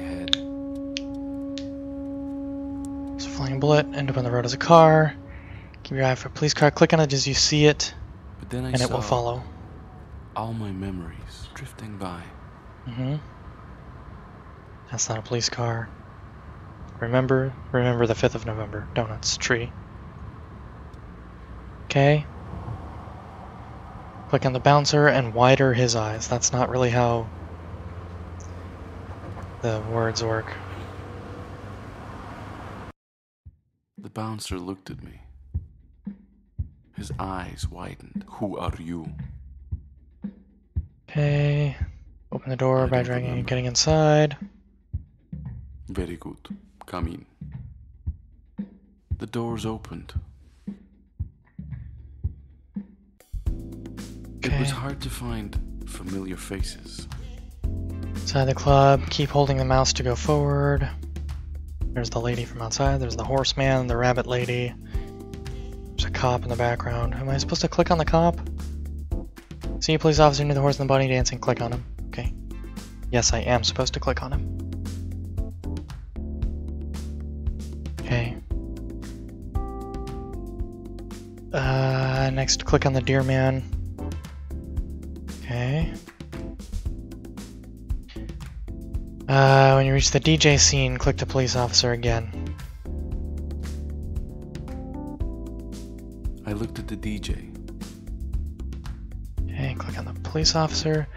[SPEAKER 1] flying bullet, end up on the road as a car. Keep your eye for a police car. Click on it as you see it,
[SPEAKER 2] But then I
[SPEAKER 1] and it will follow.
[SPEAKER 2] all my memories drifting by.
[SPEAKER 1] Mm-hmm. That's not a police car. Remember, remember the 5th of November. Donuts, tree. Okay. Click on the bouncer and wider his eyes. That's not really how the words work.
[SPEAKER 2] Bouncer looked at me. His eyes widened. Who are you?
[SPEAKER 1] Okay. Open the door
[SPEAKER 2] I
[SPEAKER 1] by dragging and getting inside.
[SPEAKER 2] Very good. Come in. The doors opened. It was hard to find familiar faces.
[SPEAKER 1] Inside the club, keep holding the mouse to go forward. There's the lady from outside, there's the horseman, the rabbit lady. There's a cop in the background. Am I supposed to click on the cop? See a police officer near the horse and the bunny dancing, click on him. Okay. Yes, I am supposed to click on him. Okay. Uh, next, click on the deer man. Okay. Uh, when you reach the DJ scene, click the police officer again.
[SPEAKER 2] I looked at the DJ.
[SPEAKER 1] Okay, click on the police officer.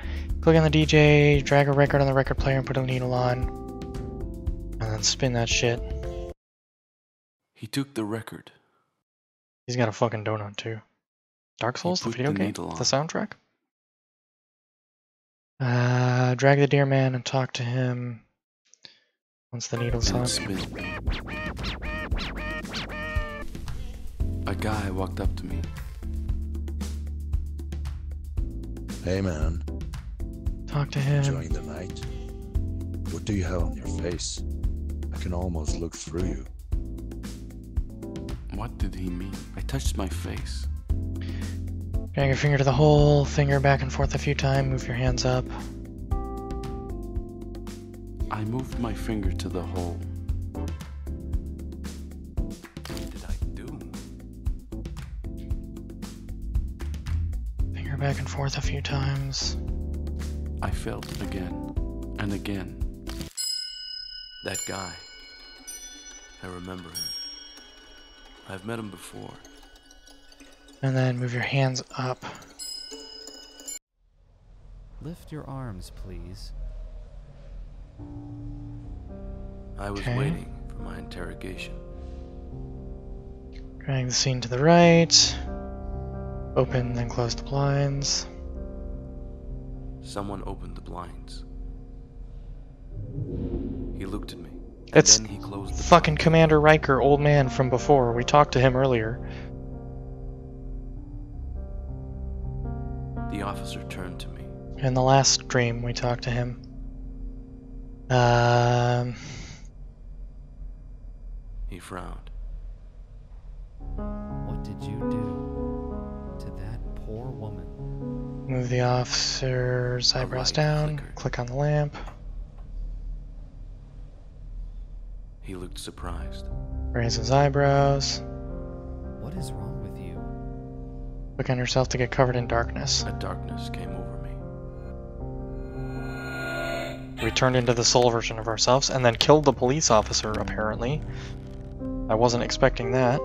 [SPEAKER 1] Click on the DJ, drag a record on the record player and put a needle on. And then spin that shit.
[SPEAKER 2] He took the record.
[SPEAKER 1] He's got a fucking donut too. Dark Souls, the video
[SPEAKER 2] the
[SPEAKER 1] game? The soundtrack? Uh, drag the deer man and talk to him once the needle's
[SPEAKER 2] and
[SPEAKER 1] on.
[SPEAKER 2] A guy walked up to me.
[SPEAKER 6] Hey man,
[SPEAKER 1] Talk to him.
[SPEAKER 6] enjoying the night? What do you have on your face? I can almost look through you.
[SPEAKER 2] What did he mean? I touched my face.
[SPEAKER 1] Drag your finger to the hole, finger back and forth a few times, move your hands up.
[SPEAKER 2] I moved my finger to the hole. What did I do?
[SPEAKER 1] Finger back and forth a few times.
[SPEAKER 2] I felt again and again. That guy. I remember him. I've met him before.
[SPEAKER 1] And then move your hands up.
[SPEAKER 8] Lift your arms, please.
[SPEAKER 2] I was
[SPEAKER 1] Okay.
[SPEAKER 2] waiting for my interrogation.
[SPEAKER 1] Drag the scene to the right. Open, then close the blinds.
[SPEAKER 2] Someone opened the blinds. He looked at me. And
[SPEAKER 1] It's
[SPEAKER 2] then he closed the
[SPEAKER 1] Fucking
[SPEAKER 2] blinds.
[SPEAKER 1] Commander Riker, old man from before. We talked to him earlier.
[SPEAKER 2] Officer turned to me.
[SPEAKER 1] In the last dream, we talked to him. Um,
[SPEAKER 2] He frowned.
[SPEAKER 8] What did you do to that poor woman?
[SPEAKER 1] move the officer's
[SPEAKER 2] A
[SPEAKER 1] eyebrows down.
[SPEAKER 2] flickered.
[SPEAKER 1] Click on the lamp.
[SPEAKER 2] He looked surprised.
[SPEAKER 1] Raise his eyebrows.
[SPEAKER 8] What is wrong with you?
[SPEAKER 1] Click on yourself to get covered in darkness.
[SPEAKER 2] A darkness came over me.
[SPEAKER 1] We turned into the soul version of ourselves and then killed the police officer, apparently. I wasn't expecting that.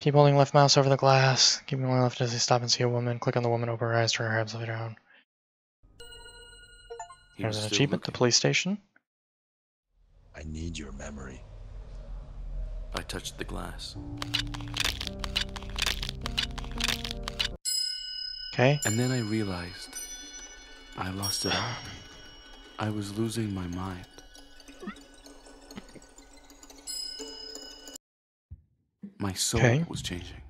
[SPEAKER 1] Keep holding left mouse over the glass. Keep holding left as you stop and see a woman. Click on the woman, open her eyes, turn her head upside down.
[SPEAKER 2] He
[SPEAKER 1] There's an
[SPEAKER 2] still
[SPEAKER 1] achievement, the police station.
[SPEAKER 6] I need your memory.
[SPEAKER 2] I touched the glass.
[SPEAKER 1] Okay.
[SPEAKER 2] And then I realized I lost it all. I was losing my mind. My soul
[SPEAKER 1] Okay.
[SPEAKER 2] was changing.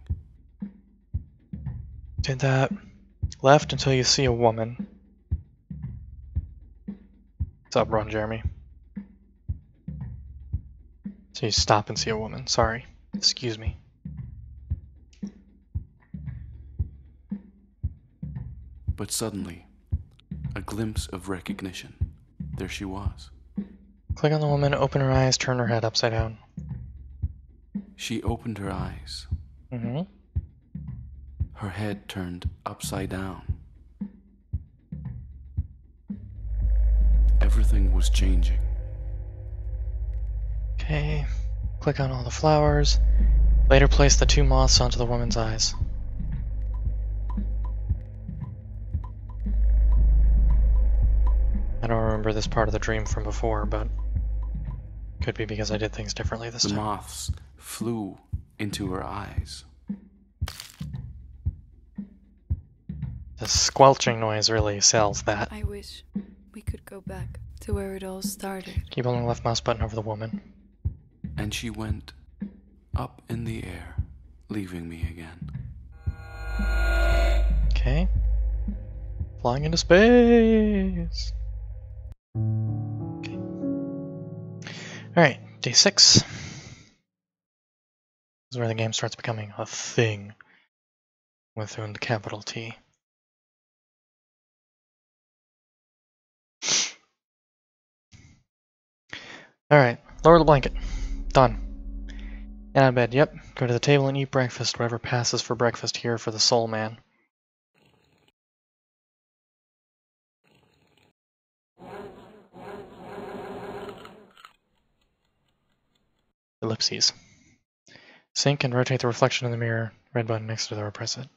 [SPEAKER 1] Did that. Left until you see a woman. What's up, Ron Jeremy? So you stop and see a woman. Sorry. Excuse me.
[SPEAKER 2] But suddenly, a glimpse of recognition. There she was.
[SPEAKER 1] Click on the woman, open her eyes, turn her head upside down.
[SPEAKER 2] She opened her eyes.
[SPEAKER 1] Mm-hmm.
[SPEAKER 2] Her head turned upside down. Everything was changing.
[SPEAKER 1] Okay. Click on all the flowers. Later place the two moths onto the woman's eyes. I don't remember this part of the dream from before, but could be because I did things differently this
[SPEAKER 2] The
[SPEAKER 1] time.
[SPEAKER 2] moths flew into her eyes.
[SPEAKER 1] The squelching noise really sells that.
[SPEAKER 3] I wish we could go back to where it all started.
[SPEAKER 1] Keep holding the left mouse button over the woman.
[SPEAKER 2] and she went up in the air, leaving me again.
[SPEAKER 1] Okay. Flying into space. Alright, day six. This is where the game starts becoming a thing. With the capital T. Alright, lower the blanket. Done. Get out of bed, yep. Go to the table and eat breakfast, whatever passes for breakfast here for the soul man. Ellipses. Sync and rotate the reflection in the mirror. Red button next to the door, press it.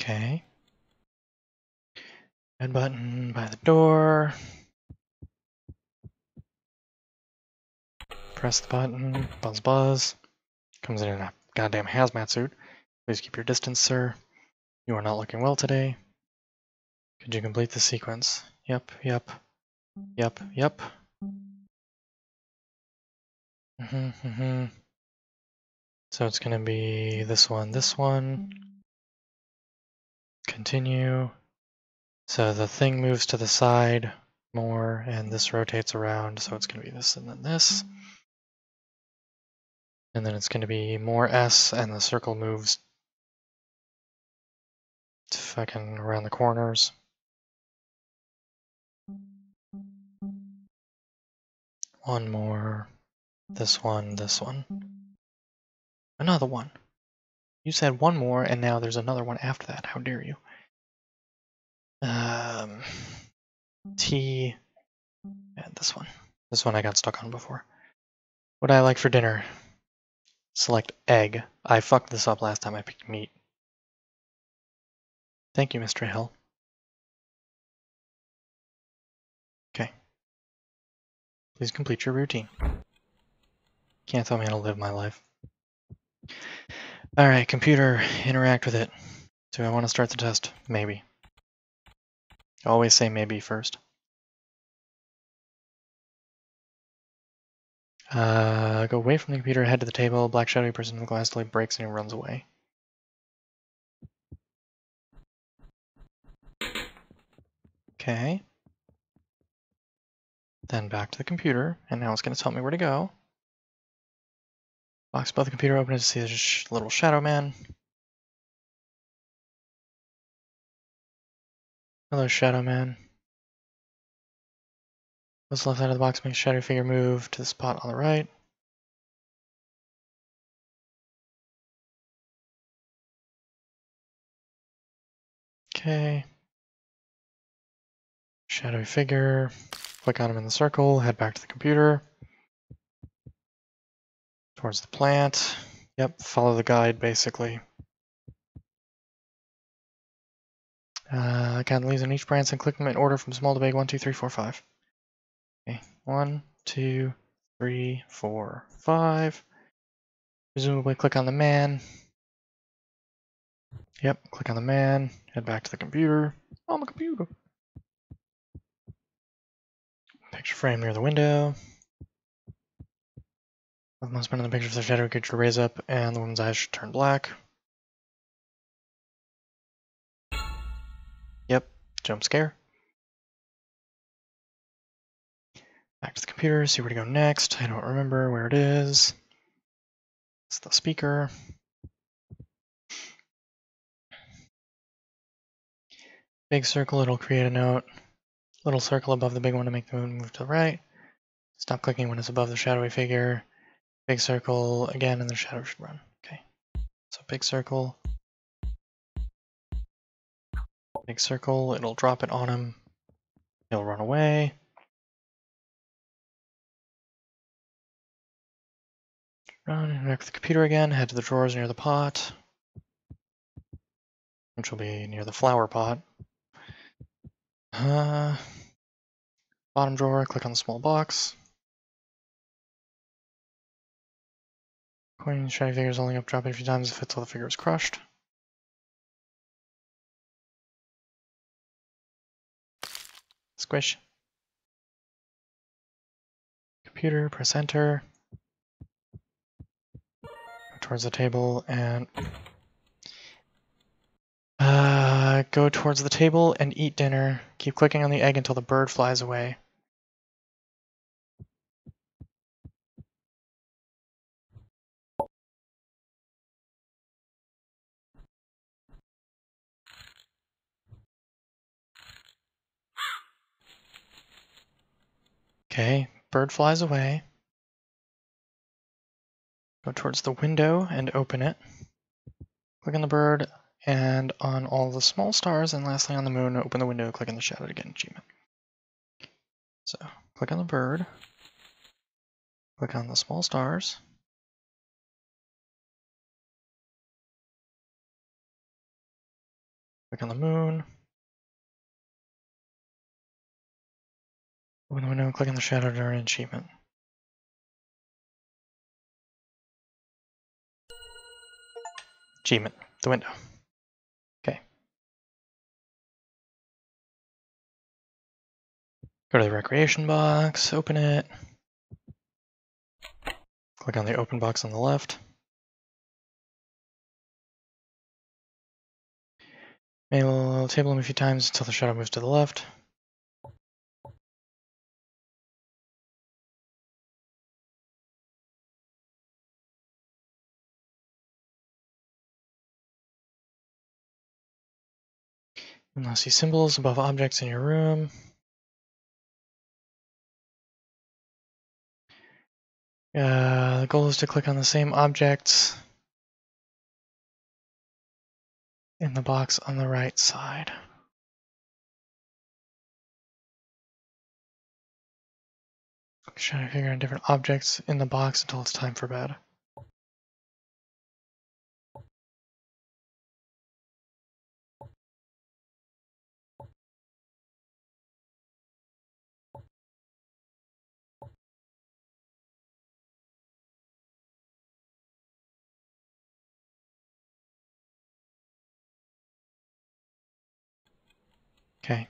[SPEAKER 1] Okay. Red button by the door. Press the button. Buzz buzz. Comes in and a goddamn hazmat suit. Please keep your distance, sir. You are not looking well today. Could you complete the sequence? Yep, yep. Yep, yep. hmm hmm So it's gonna be this one, this one. Continue. So the thing moves to the side more, and this rotates around, so it's gonna be this and then this. And then it's going to be more S, and the circle moves fucking around the corners. One more. This one, this one. Another one. You said one more, and now there's another one after that. How dare you? Um, T, and this one. This one I got stuck on before. What I like for dinner? Select egg. I fucked this up last time I picked meat. Thank you, Mr. Hill. Okay. Please complete your routine. Can't tell me how to live my life. Alright, computer, interact with it. Do I want to start the test? Maybe. Always say maybe first. Uh, go away from the computer, head to the table. Black shadowy person in the glass slate breaks and he runs away. Okay. Then back to the computer, and now it's going to tell me where to go. Box above the computer, open to see the sh little shadow man. Hello, shadow man. This left side of the box makes shadow figure move to the spot on the right. Okay. Shadowy figure. Click on him in the circle, head back to the computer. Towards the plant. Yep, follow the guide basically. Uh, I count leaves in each branch and click them in order from small to big, 1, 2, 3, 4, 5 one, two, three, four, five. Presumably click on the man. Yep, click on the man, head back to the computer. On the computer. Picture frame near the window. The mouse button on the picture for the shadow creature raise up, and the woman's eyes should turn black. Yep, jump scare. Back to the computer, see where to go next. I don't remember where it is. It's the speaker. Big circle, it'll create a note. Little circle above the big one to make the moon move to the right. Stop clicking when it's above the shadowy figure. Big circle again, and the shadow should run. Okay. So big circle. Big circle, it'll drop it on him. He'll run away. Run back to the computer again. Head to the drawers near the pot, which will be near the flower pot. Uh, bottom drawer. Click on the small box. Coin shiny figures only up. Drop it a few times if it's till the figure is crushed. Squish. Computer, press enter. Towards the table and uh, go towards the table and eat dinner. Keep clicking on the egg until the bird flies away. Okay, bird flies away. Go towards the window and open it. Click on the bird and on all the small stars, and lastly on the moon, open the window, click on the shadow an achievement. So, click on the bird, click on the small stars, click on the moon, open the window, click on the shadow to earn an achievement. Achievement, the window. Okay. Go to the recreation box, open it. Click on the open box on the left. Mail table them a few times until the shadow moves to the left. And now see symbols above objects in your room. Uh, the goal is to click on the same objects in the box on the right side. I'm Trying to figure out different objects in the box until it's time for bed. Okay.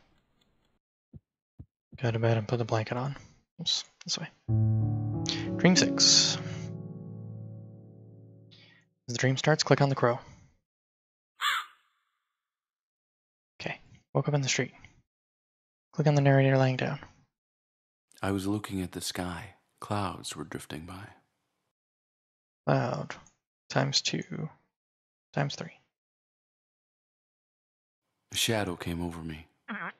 [SPEAKER 1] Go to bed and put the blanket on. Oops, this way. Dream 6. As the dream starts, click on the crow. Okay, woke up in the street. Click on the narrator laying down.
[SPEAKER 2] I was looking at the sky. Clouds were drifting by.
[SPEAKER 1] Cloud. Times 2. Times 3.
[SPEAKER 2] A shadow came over me. Uh-huh.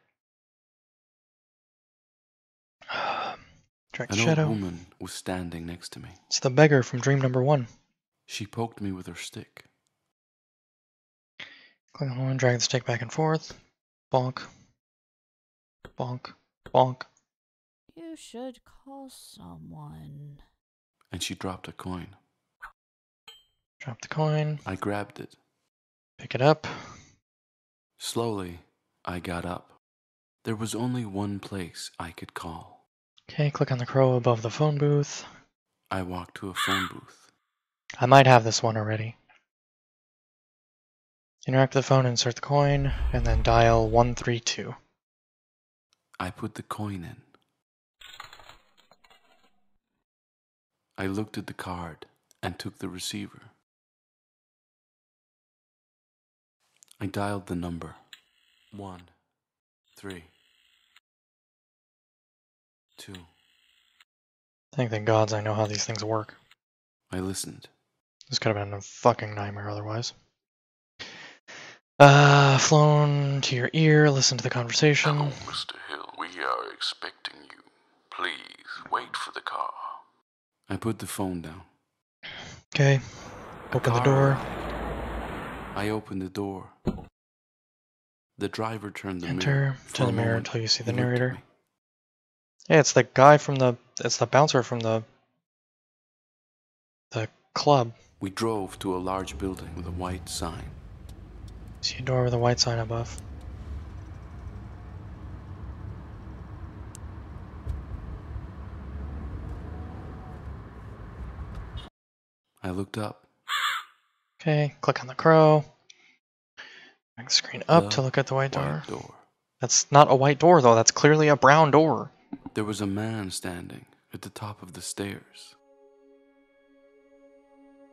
[SPEAKER 1] Drag
[SPEAKER 2] An
[SPEAKER 1] the
[SPEAKER 2] old woman was standing next to me.
[SPEAKER 1] It's the beggar from dream number 1.
[SPEAKER 2] She poked me with her stick.
[SPEAKER 1] Click on one, drag the stick back and forth. Bonk. Bonk. Bonk.
[SPEAKER 9] You should call someone.
[SPEAKER 2] and she dropped a coin.
[SPEAKER 1] Drop the coin.
[SPEAKER 2] I grabbed it.
[SPEAKER 1] Pick it up.
[SPEAKER 2] Slowly, I got up. There was only one place I could call.
[SPEAKER 1] Okay, click on the crow above the phone booth.
[SPEAKER 2] I walked to a phone booth.
[SPEAKER 1] I might have this one already. Interact with the phone, insert the coin, and then dial 132.
[SPEAKER 2] I put the coin in. I looked at the card and took the receiver. I dialed the number. One, three, two.
[SPEAKER 1] Thank the gods I know how these things work.
[SPEAKER 2] I listened.
[SPEAKER 1] This could have been a fucking nightmare otherwise. Uh, flown to your ear, listen to the conversation.
[SPEAKER 2] Hello, Mr. Hill. We are expecting you. Please wait for the car. I put the phone down.
[SPEAKER 1] Okay, open the door,
[SPEAKER 2] I opened the door. The driver turned the
[SPEAKER 1] enter
[SPEAKER 2] mirror.
[SPEAKER 1] To the mirror until you see the narrator. Hey, it's the guy from the, it's the bouncer from the, the club.
[SPEAKER 2] We drove to a large building with a white sign.
[SPEAKER 1] See a door with a white sign above.
[SPEAKER 2] I looked up.
[SPEAKER 1] Okay, click on the crow. Screen up
[SPEAKER 2] The
[SPEAKER 1] to look at the white door.
[SPEAKER 2] White door.
[SPEAKER 1] That's not a white door though, that's clearly a brown door.
[SPEAKER 2] There was a man standing at the top of the stairs.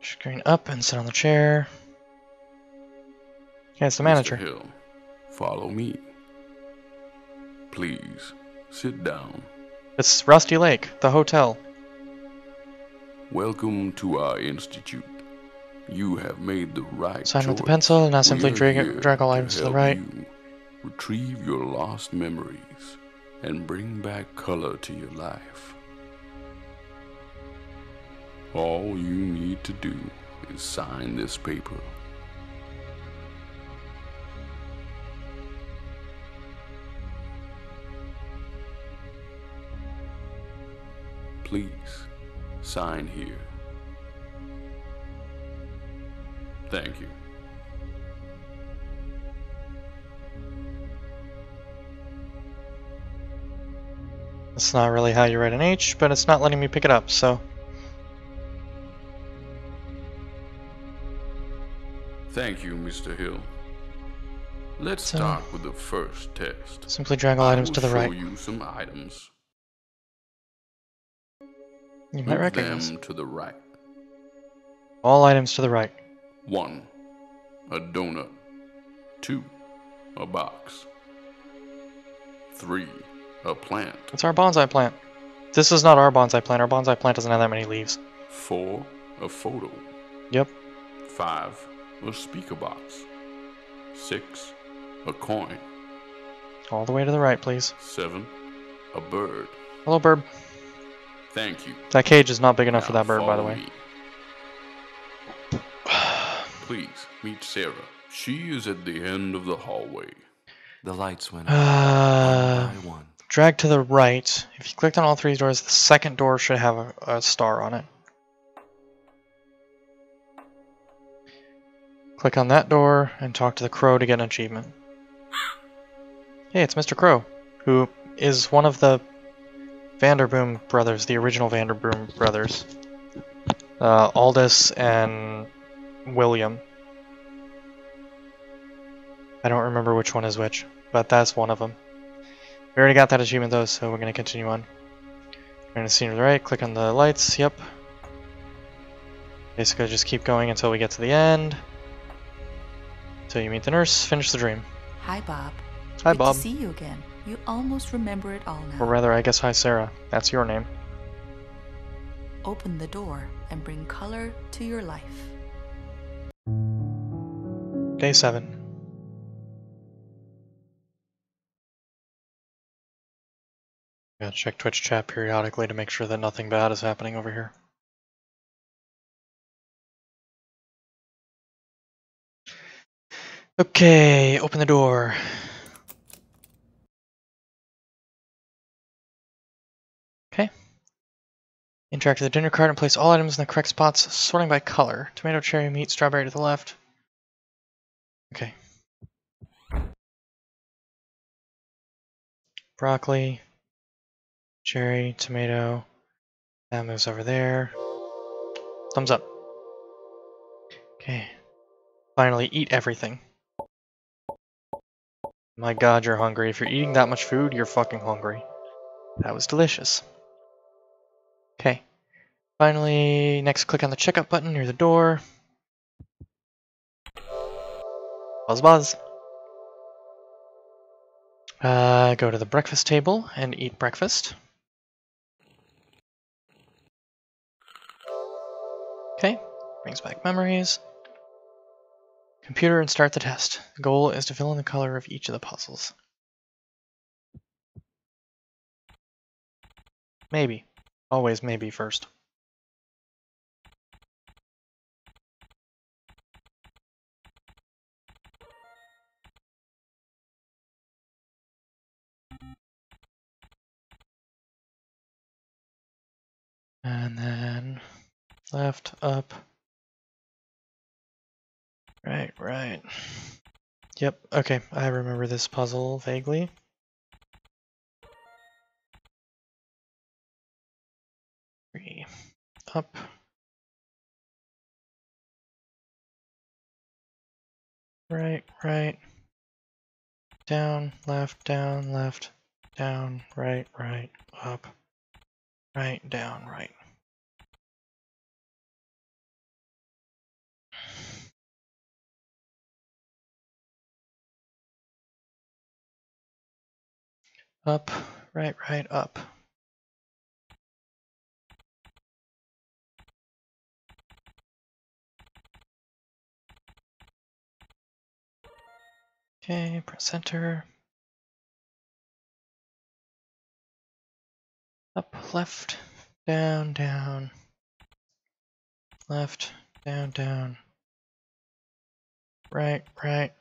[SPEAKER 1] Screen up and sit on the chair. Yeah, it's the
[SPEAKER 2] Mr.
[SPEAKER 1] manager.
[SPEAKER 2] Hill, follow me. Please, sit down.
[SPEAKER 1] It's Rusty Lake, the hotel.
[SPEAKER 2] Welcome to our institute. You have made the right
[SPEAKER 1] Sign with the
[SPEAKER 2] choice.
[SPEAKER 1] pencil, now simply drag, drag all
[SPEAKER 2] to
[SPEAKER 1] items to the right.
[SPEAKER 2] you retrieve your lost memories and bring back color to your life. All you need to do is sign this paper. Please sign here. Thank you.
[SPEAKER 1] That's not really how you write an H, but it's not letting me pick it up, so.
[SPEAKER 2] Thank you, Mr. Hill. Let's
[SPEAKER 1] So-
[SPEAKER 2] start with the first test.
[SPEAKER 1] Simply drag all items to
[SPEAKER 2] will
[SPEAKER 1] the
[SPEAKER 2] show
[SPEAKER 1] right.
[SPEAKER 2] you some items.
[SPEAKER 1] You might
[SPEAKER 2] Move
[SPEAKER 1] recognize.
[SPEAKER 2] them to the right.
[SPEAKER 1] All items to the right.
[SPEAKER 2] One, a donut. Two, a box. Three, a plant.
[SPEAKER 1] It's our bonsai plant. This is not our bonsai plant. Our bonsai plant doesn't have that many leaves.
[SPEAKER 2] Four, a photo.
[SPEAKER 1] Yep.
[SPEAKER 2] Five, a speaker box. Six, a coin.
[SPEAKER 1] All the way to the right, please.
[SPEAKER 2] Seven, a bird.
[SPEAKER 1] Hello, bird.
[SPEAKER 2] Thank you.
[SPEAKER 1] That cage is not big enough for that bird, by the way.
[SPEAKER 2] me. Please meet Sarah. She is at the end of the hallway. The lights went out
[SPEAKER 1] Uh,
[SPEAKER 2] one by one.
[SPEAKER 1] drag to the right. If you clicked on all three doors, the second door should have a, a star on it. Click on that door and talk to the crow to get an achievement. Hey, it's Mr. Crow, who is one of the Vanderboom brothers, the original Vanderboom brothers. Uh, Aldous and William. I don't remember which one is which, but that's one of them. We already got that achievement though, so we're gonna continue on. We're gonna see to the right, click on the lights, yep. Basically just keep going until we get to the end. Until you meet the nurse, finish the dream.
[SPEAKER 5] Hi, Bob.
[SPEAKER 1] Hi
[SPEAKER 5] Good
[SPEAKER 1] Bob.
[SPEAKER 5] to see you again. You almost remember it all now.
[SPEAKER 1] Or rather, I guess hi Sarah. That's your name.
[SPEAKER 5] Open the door and bring color to your life.
[SPEAKER 1] Day 7. Gotta check Twitch chat periodically to make sure that nothing bad is happening over here. Okay, open the door. Interact with the dinner cart and place all items in the correct spots, sorting by color. Tomato, cherry, meat, strawberry to the left. Okay. Broccoli, cherry, tomato. That moves over there. Thumbs up. Okay. Finally, eat everything. My god, you're hungry. If you're eating that much food, you're fucking hungry. That was delicious. Okay. Finally, next click on the checkout button near the door. Buzz buzz. Uh, go to the breakfast table and eat breakfast. Okay, brings back memories. Computer and start the test. The goal is to fill in the color of each of the puzzles. Maybe. Always maybe first. And then left, up, Right, right. Yep, okay, I remember this puzzle vaguely. Up. Right, right. Down, left, down, left, down, right, right, up. Right, down, right. Up, right, right, up. Okay, press enter. Up, left, down, down. Left, down, down. Right, right.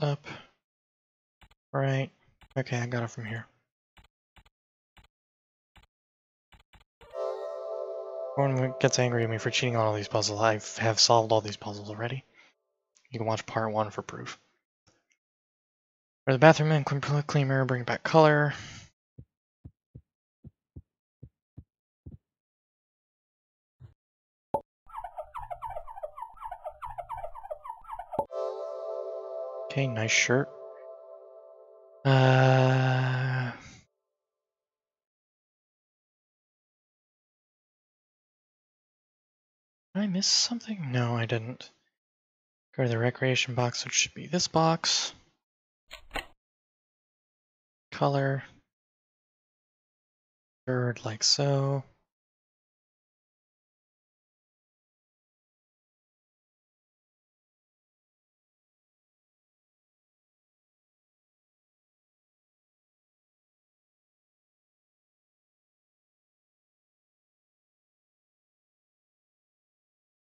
[SPEAKER 1] Up. Right. Okay, I got it from here. Everyone gets angry at me for cheating on all these puzzles. I have solved all these puzzles already. You can watch part one for proof. To the bathroom and clean, clean mirror, bring back color. Okay, nice shirt. Uh, did I miss something? No, I didn't. Go to the recreation box, which should be this box. Color. Bird like so.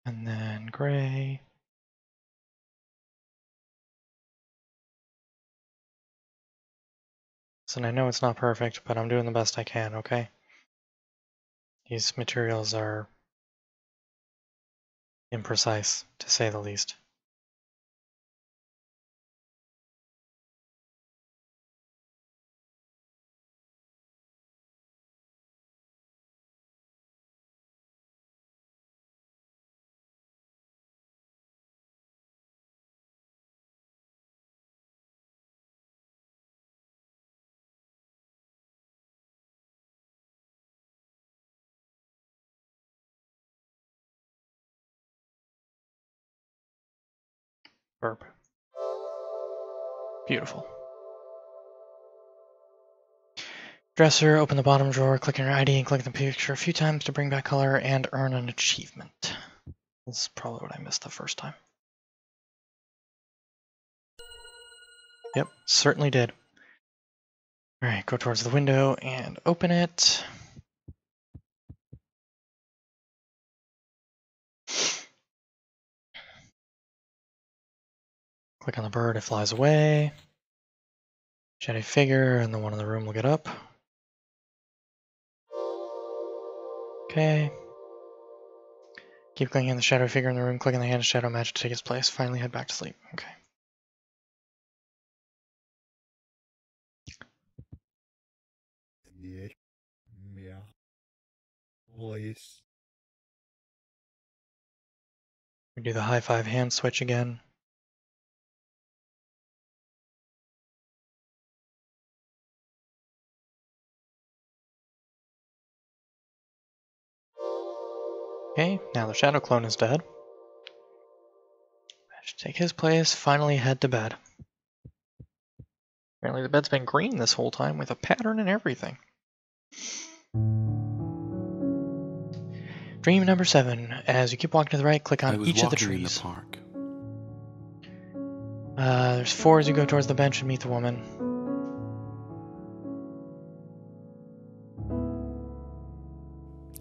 [SPEAKER 1] And then gray. And I know it's not perfect, but I'm doing the best I can, okay? These materials are imprecise, to say the least. Verb. Beautiful. Dresser, open the bottom drawer, click on your ID and click the picture a few times to bring back color and earn an achievement. This is probably what I missed the first time. Yep, certainly did. Alright, go towards the window and open it. Click on the bird, it flies away. Shadow figure, and the one in the room will get up. Okay. Keep clicking on the shadow figure in the room, click on the hand of shadow magic to take its place. Finally head back to sleep. Okay.
[SPEAKER 7] Yes. Yeah. Voice.
[SPEAKER 1] We do the high five hand switch again. Okay, now the shadow clone is dead. I should take his place, finally head to bed. Apparently the bed's been green this whole time with a pattern and everything. Dream number seven. As you keep walking to the right, click on each of the trees.
[SPEAKER 2] the park.
[SPEAKER 1] Uh, there's four as you go towards the bench and meet the woman.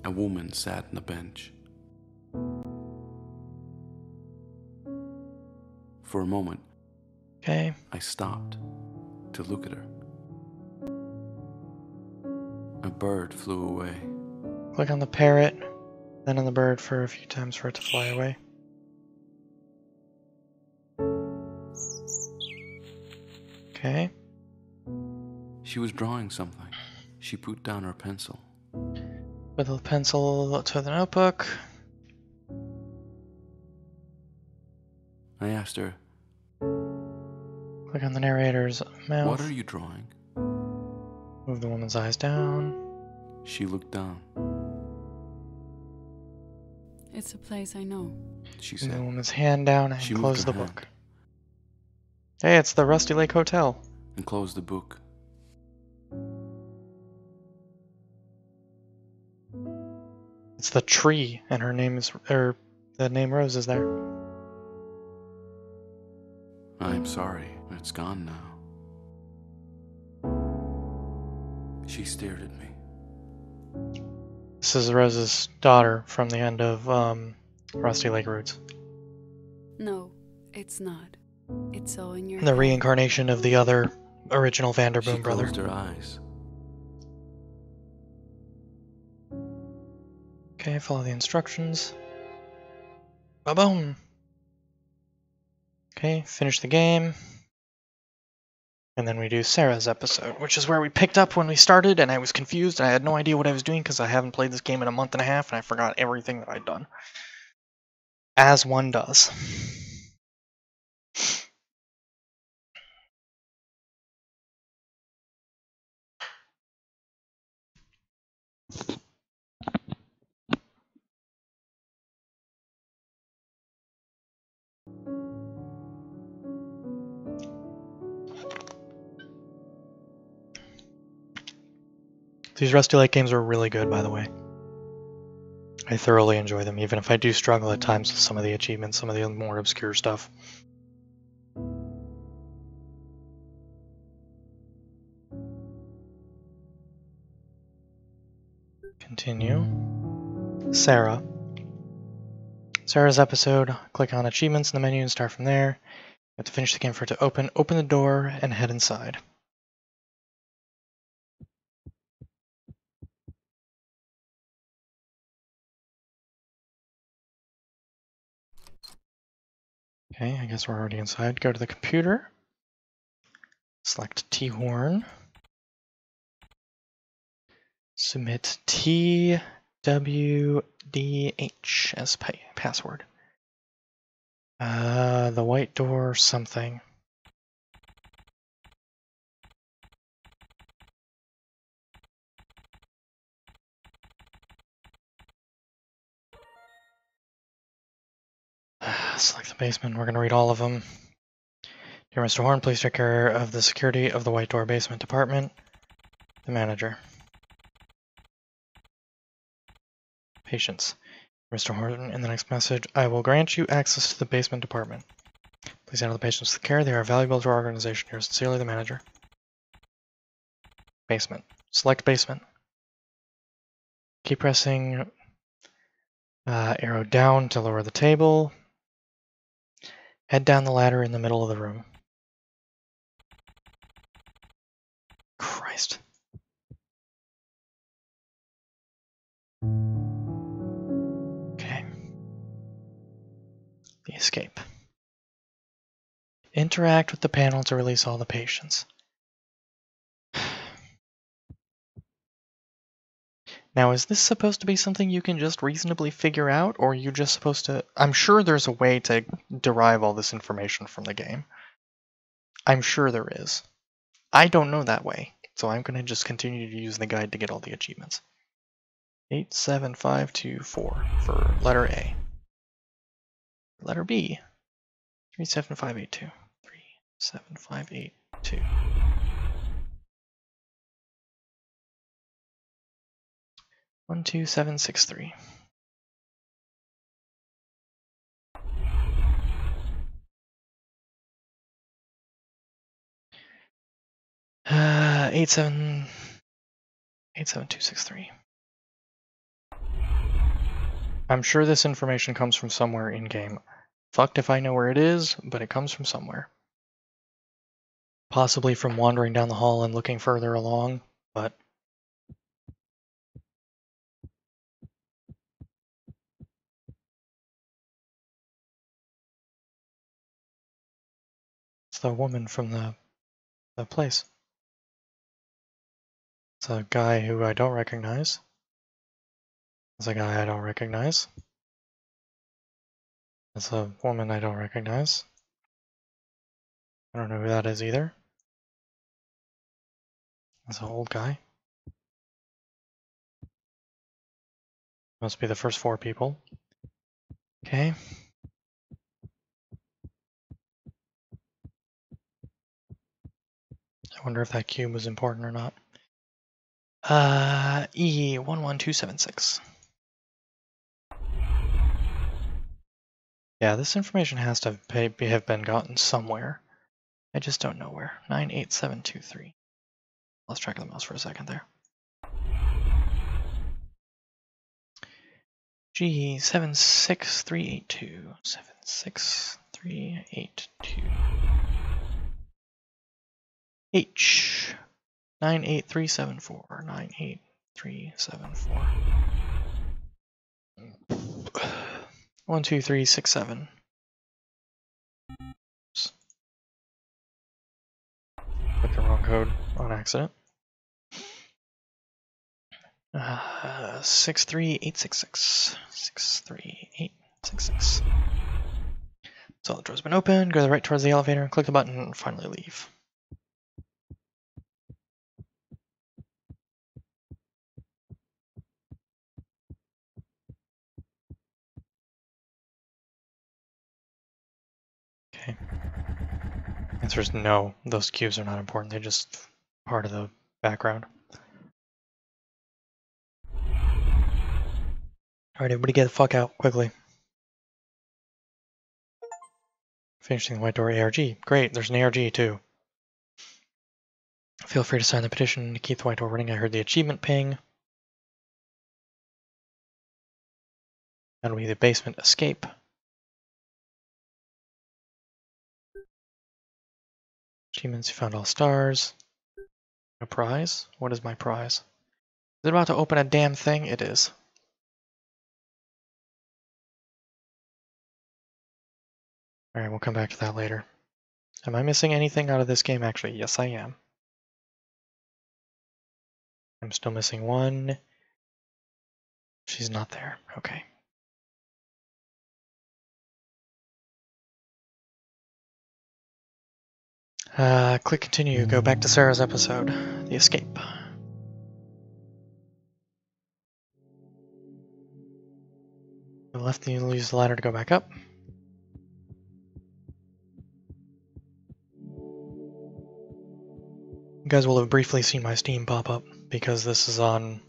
[SPEAKER 2] A woman sat on the bench. For a moment,
[SPEAKER 1] okay.
[SPEAKER 2] I stopped to look at her. A bird flew away.
[SPEAKER 1] Click on the parrot, then on the bird for a few times for it to fly away. Okay.
[SPEAKER 2] She was drawing something. She put down her pencil.
[SPEAKER 1] With a pencil to the notebook,
[SPEAKER 2] I asked her,
[SPEAKER 1] Click on the narrator's mouth.
[SPEAKER 2] What are you drawing?
[SPEAKER 1] Move the woman's eyes down.
[SPEAKER 2] She looked down.
[SPEAKER 3] It's a place I know.
[SPEAKER 2] She said.
[SPEAKER 1] Move the woman's hand down and
[SPEAKER 2] She moved
[SPEAKER 1] close the
[SPEAKER 2] hand.
[SPEAKER 1] book. Hey, it's the Rusty Lake Hotel.
[SPEAKER 2] and closed the book.
[SPEAKER 1] It's the tree, and her name is, or the name Rose is there.
[SPEAKER 2] I'm sorry, it's gone now. She stared at me.
[SPEAKER 1] This is Rose's daughter from the end of um, Rusty Lake Roots.
[SPEAKER 3] No, it's not. It's all in your
[SPEAKER 1] The
[SPEAKER 3] head.
[SPEAKER 1] reincarnation of the other original
[SPEAKER 2] She
[SPEAKER 1] Vanderboom brother.
[SPEAKER 2] closed her eyes.
[SPEAKER 1] Okay, follow the instructions. Ba-boom! Okay, finish the game. And then we do Sarah's episode, which is where we picked up when we started, and I was confused, and I had no idea what I was doing because I haven't played this game in a month and a half, and I forgot everything that I'd done. As one does. These Rusty Lake games are really good, by the way. I thoroughly enjoy them, even if I do struggle at times with some of the achievements, some of the more obscure stuff. Continue. Sarah. Sarah's episode. Click on achievements in the menu and start from there. You have to finish the game for it to open. Open the door and head inside. Okay, I guess we're already inside. Go to the computer. Select T-Horn. Submit TWDH as pa- password. Uh, the white door something. Select the basement. We're going to read all of them. Dear Mr. Horn, please take care of the security of the White Door Basement Department. The manager. Patience. Mr. Horton, in the next message, I will grant you access to the basement department. Please handle the patients with care. They are valuable to our organization. Yours sincerely, the manager. Basement. Select basement. Keep pressing uh, arrow down to lower the table. Head down the ladder in the middle of the room. Christ. Okay. The escape. Interact with the panel to release all the patients. Now, is this supposed to be something you can just reasonably figure out, or are you just supposed to... I'm sure there's a way to derive all this information from the game. I'm sure there is. I don't know that way, so I'm going to just continue to use the guide to get all the achievements. 87524 for letter A. Letter B. 37582. 37582. One two seven six three. Uh, eight seven eight seven two six three. I'm sure this information comes from somewhere in game. Fucked if I know where it is, but it comes from somewhere. Possibly from wandering down the hall and looking further along, but it's the woman from the the place. It's a guy who I don't recognize. It's a guy I don't recognize. It's a woman I don't recognize. I don't know who that is either. It's an old guy. Must be the first four people. Okay. I wonder if that cube was important or not. Uh, E11276. Yeah, this information has to have been gotten somewhere. I just don't know where. 98723. Let's track the mouse for a second there. G seven six three eight two H nine eight three seven four nine eight three seven four one two three six seven. Oops. Clicked the wrong code on accident. Uh, six three eight six six six three eight six six. So the door's been opened. Go to the right towards the elevator. Click the button and finally leave. Okay. Answer is no. Those cubes are not important. They're just part of the background. Alright, everybody get the fuck out quickly. Finishing the white door ARG. Great, there's an ARG too. Feel free to sign the petition to keep the white door running. I heard the achievement ping. That'll be the basement escape. Achievements, you found all stars. A prize? What is my prize? Is it about to open a damn thing? It is. Alright, we'll come back to that later. Am I missing anything out of this game? Actually, yes I am. I'm still missing one. She's not there. Okay. Uh, click continue. Go back to Sarah's episode, The Escape. The left, you use the ladder to go back up. You guys will have briefly seen my Steam pop up because this is on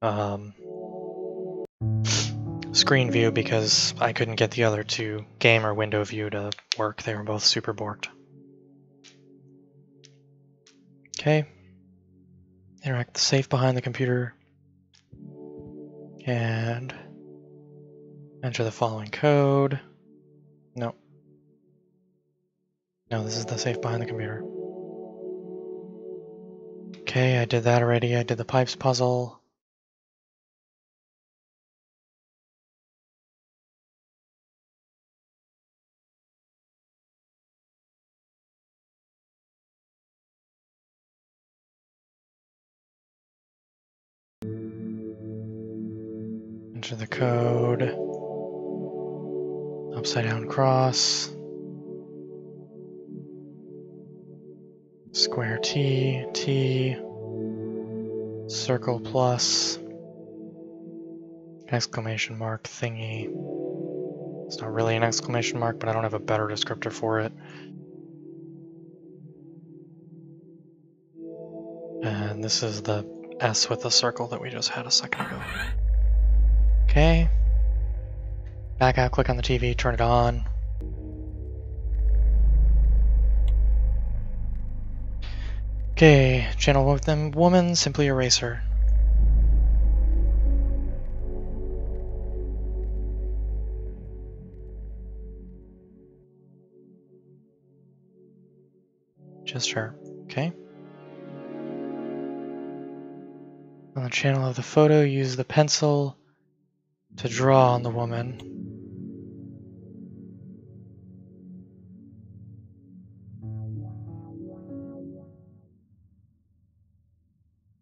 [SPEAKER 1] um, screen view because I couldn't get the other two game or window view to work. They were both super borked. Okay. Interact the safe behind the computer. And enter the following code. No. No, this is the safe behind the computer. Okay, I did that already. I did the pipes puzzle. Code. Upside down cross. Square T, T, circle plus, exclamation mark thingy. It's not really an exclamation mark, but I don't have a better descriptor for it. And this is the S with the circle that we just had a second ago. Okay. Back out, click on the TV, turn it on. Okay, channel with them woman, simply erase her. Just her, okay? On the channel of the photo, use the pencil to draw on the woman.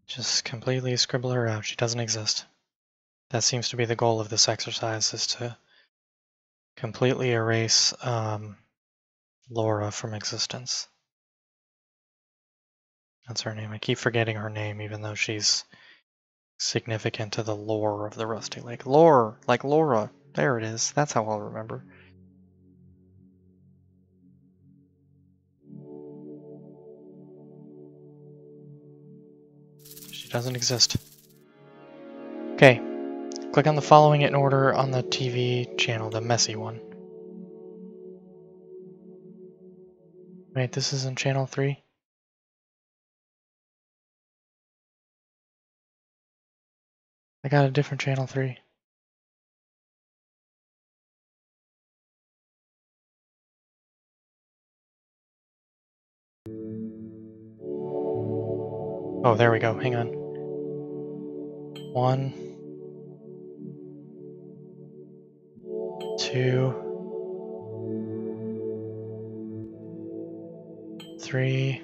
[SPEAKER 1] Just completely scribble her out. She doesn't exist. That seems to be the goal of this exercise, is to completely erase um, Laura from existence. That's her name. I keep forgetting her name, even though she's significant to the lore of the Rusty Lake. Lore, like Laura. There it is. That's how I'll remember. She doesn't exist. Okay. Click on the following in order on the TV channel, the messy one. Wait, this is in channel 3? I got a different channel 3. Oh, there we go. Hang on. One. Two. Three.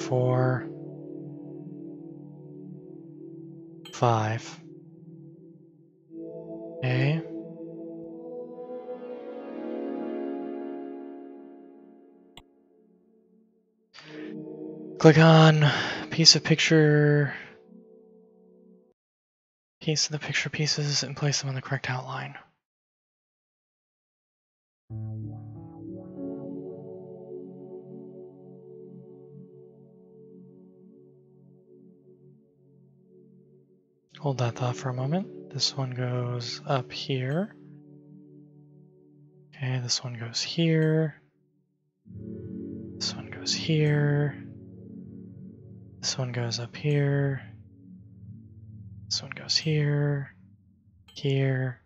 [SPEAKER 1] Four. Five. Okay. Click on piece of picture, piece of the picture pieces, and place them on the correct outline. Hold that thought for a moment. This one goes up here. Okay, this one goes here. This one goes here. This one goes up here. This one goes here. Here.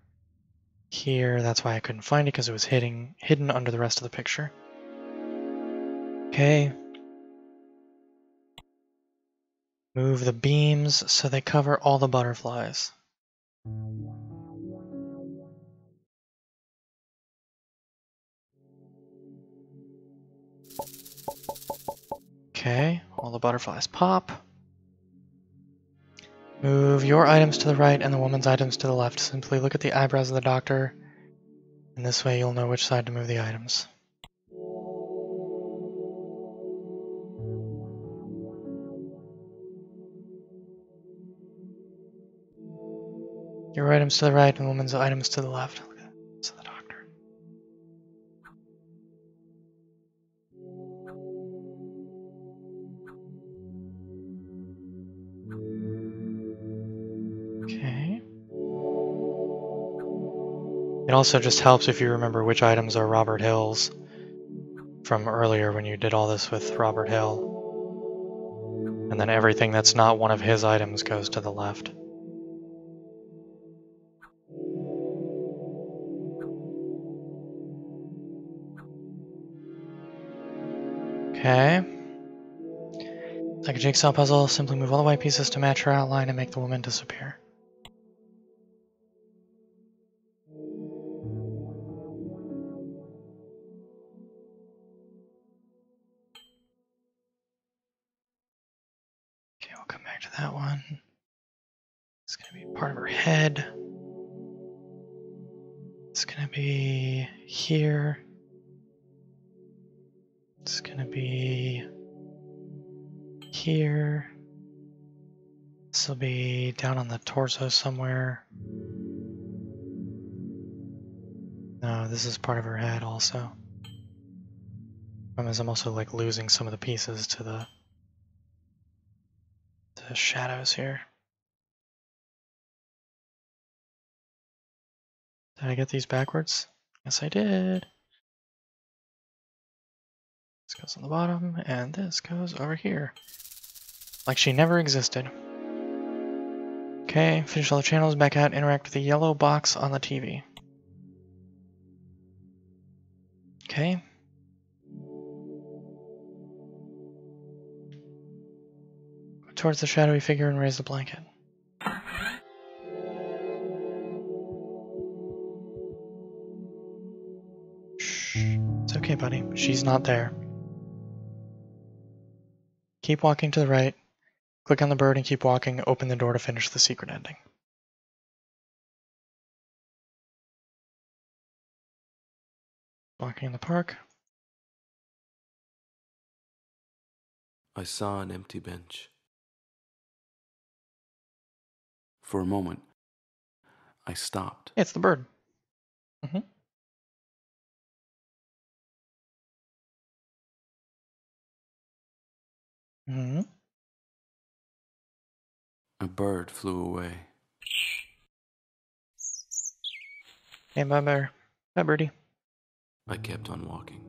[SPEAKER 1] Here. That's why I couldn't find it because it was hidden hidden under the rest of the picture. Okay. Move the beams so they cover all the butterflies. Okay, all the butterflies pop. Move your items to the right and the woman's items to the left. Simply look at the eyebrows of the doctor, and this way you'll know which side to move the items. Your items to the right and the woman's items to the left. So the doctor. Okay. It also just helps if you remember which items are Robert Hill's from earlier when you did all this with Robert Hill. And then everything that's not one of his items goes to the left. Okay. Like a jigsaw puzzle, simply move all the white pieces to match her outline and make the woman disappear. Okay, we'll come back to that one. It's going to be part of her head. It's going to be here. It's gonna be here. This will be down on the torso somewhere. No, this is part of her head also. Is I'm also like losing some of the pieces to the the shadows here. Did I get these backwards? Yes, I did. This goes on the bottom, and this goes over here. Like she never existed. Okay, finish all the channels, back out, interact with the yellow box on the TV. Okay. Towards the shadowy figure and raise the blanket. Shh. It's okay, buddy. She's not there. Keep walking to the right, click on the bird and keep walking, open the door to finish the secret ending. Walking in the park.
[SPEAKER 2] I saw an empty bench. For a moment, I stopped.
[SPEAKER 1] It's the bird. hmm hmm
[SPEAKER 2] A bird flew away.
[SPEAKER 1] Hey, bye, bear. Bye, birdie.
[SPEAKER 2] I kept on walking.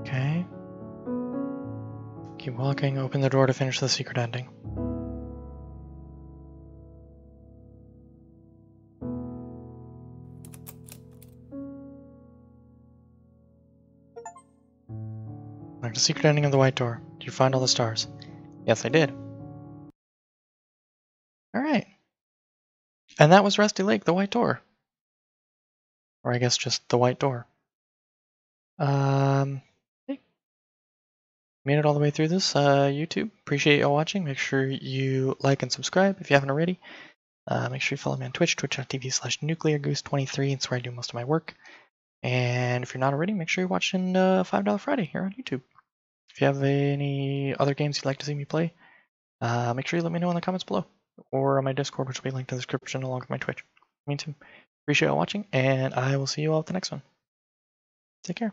[SPEAKER 1] Okay. Keep walking, open the door to finish the secret ending. Secret ending of the white door. Did you find all the stars? Yes, I did. Alright. And that was Rusty Lake, the white door. Or I guess just the white door. Um, made it all the way through this. Uh, YouTube, appreciate y'all watching. Make sure you like and subscribe if you haven't already. Uh, make sure you follow me on Twitch, twitch.tv slash nucleargoose23. It's where I do most of my work. And if you're not already, make sure you're watching uh, $5 Friday here on YouTube. If you have any other games you'd like to see me play, uh, make sure you let me know in the comments below or on my Discord, which will be linked in the description along with my Twitch. Meantime, appreciate y'all watching, and I will see you all at the next one. Take care.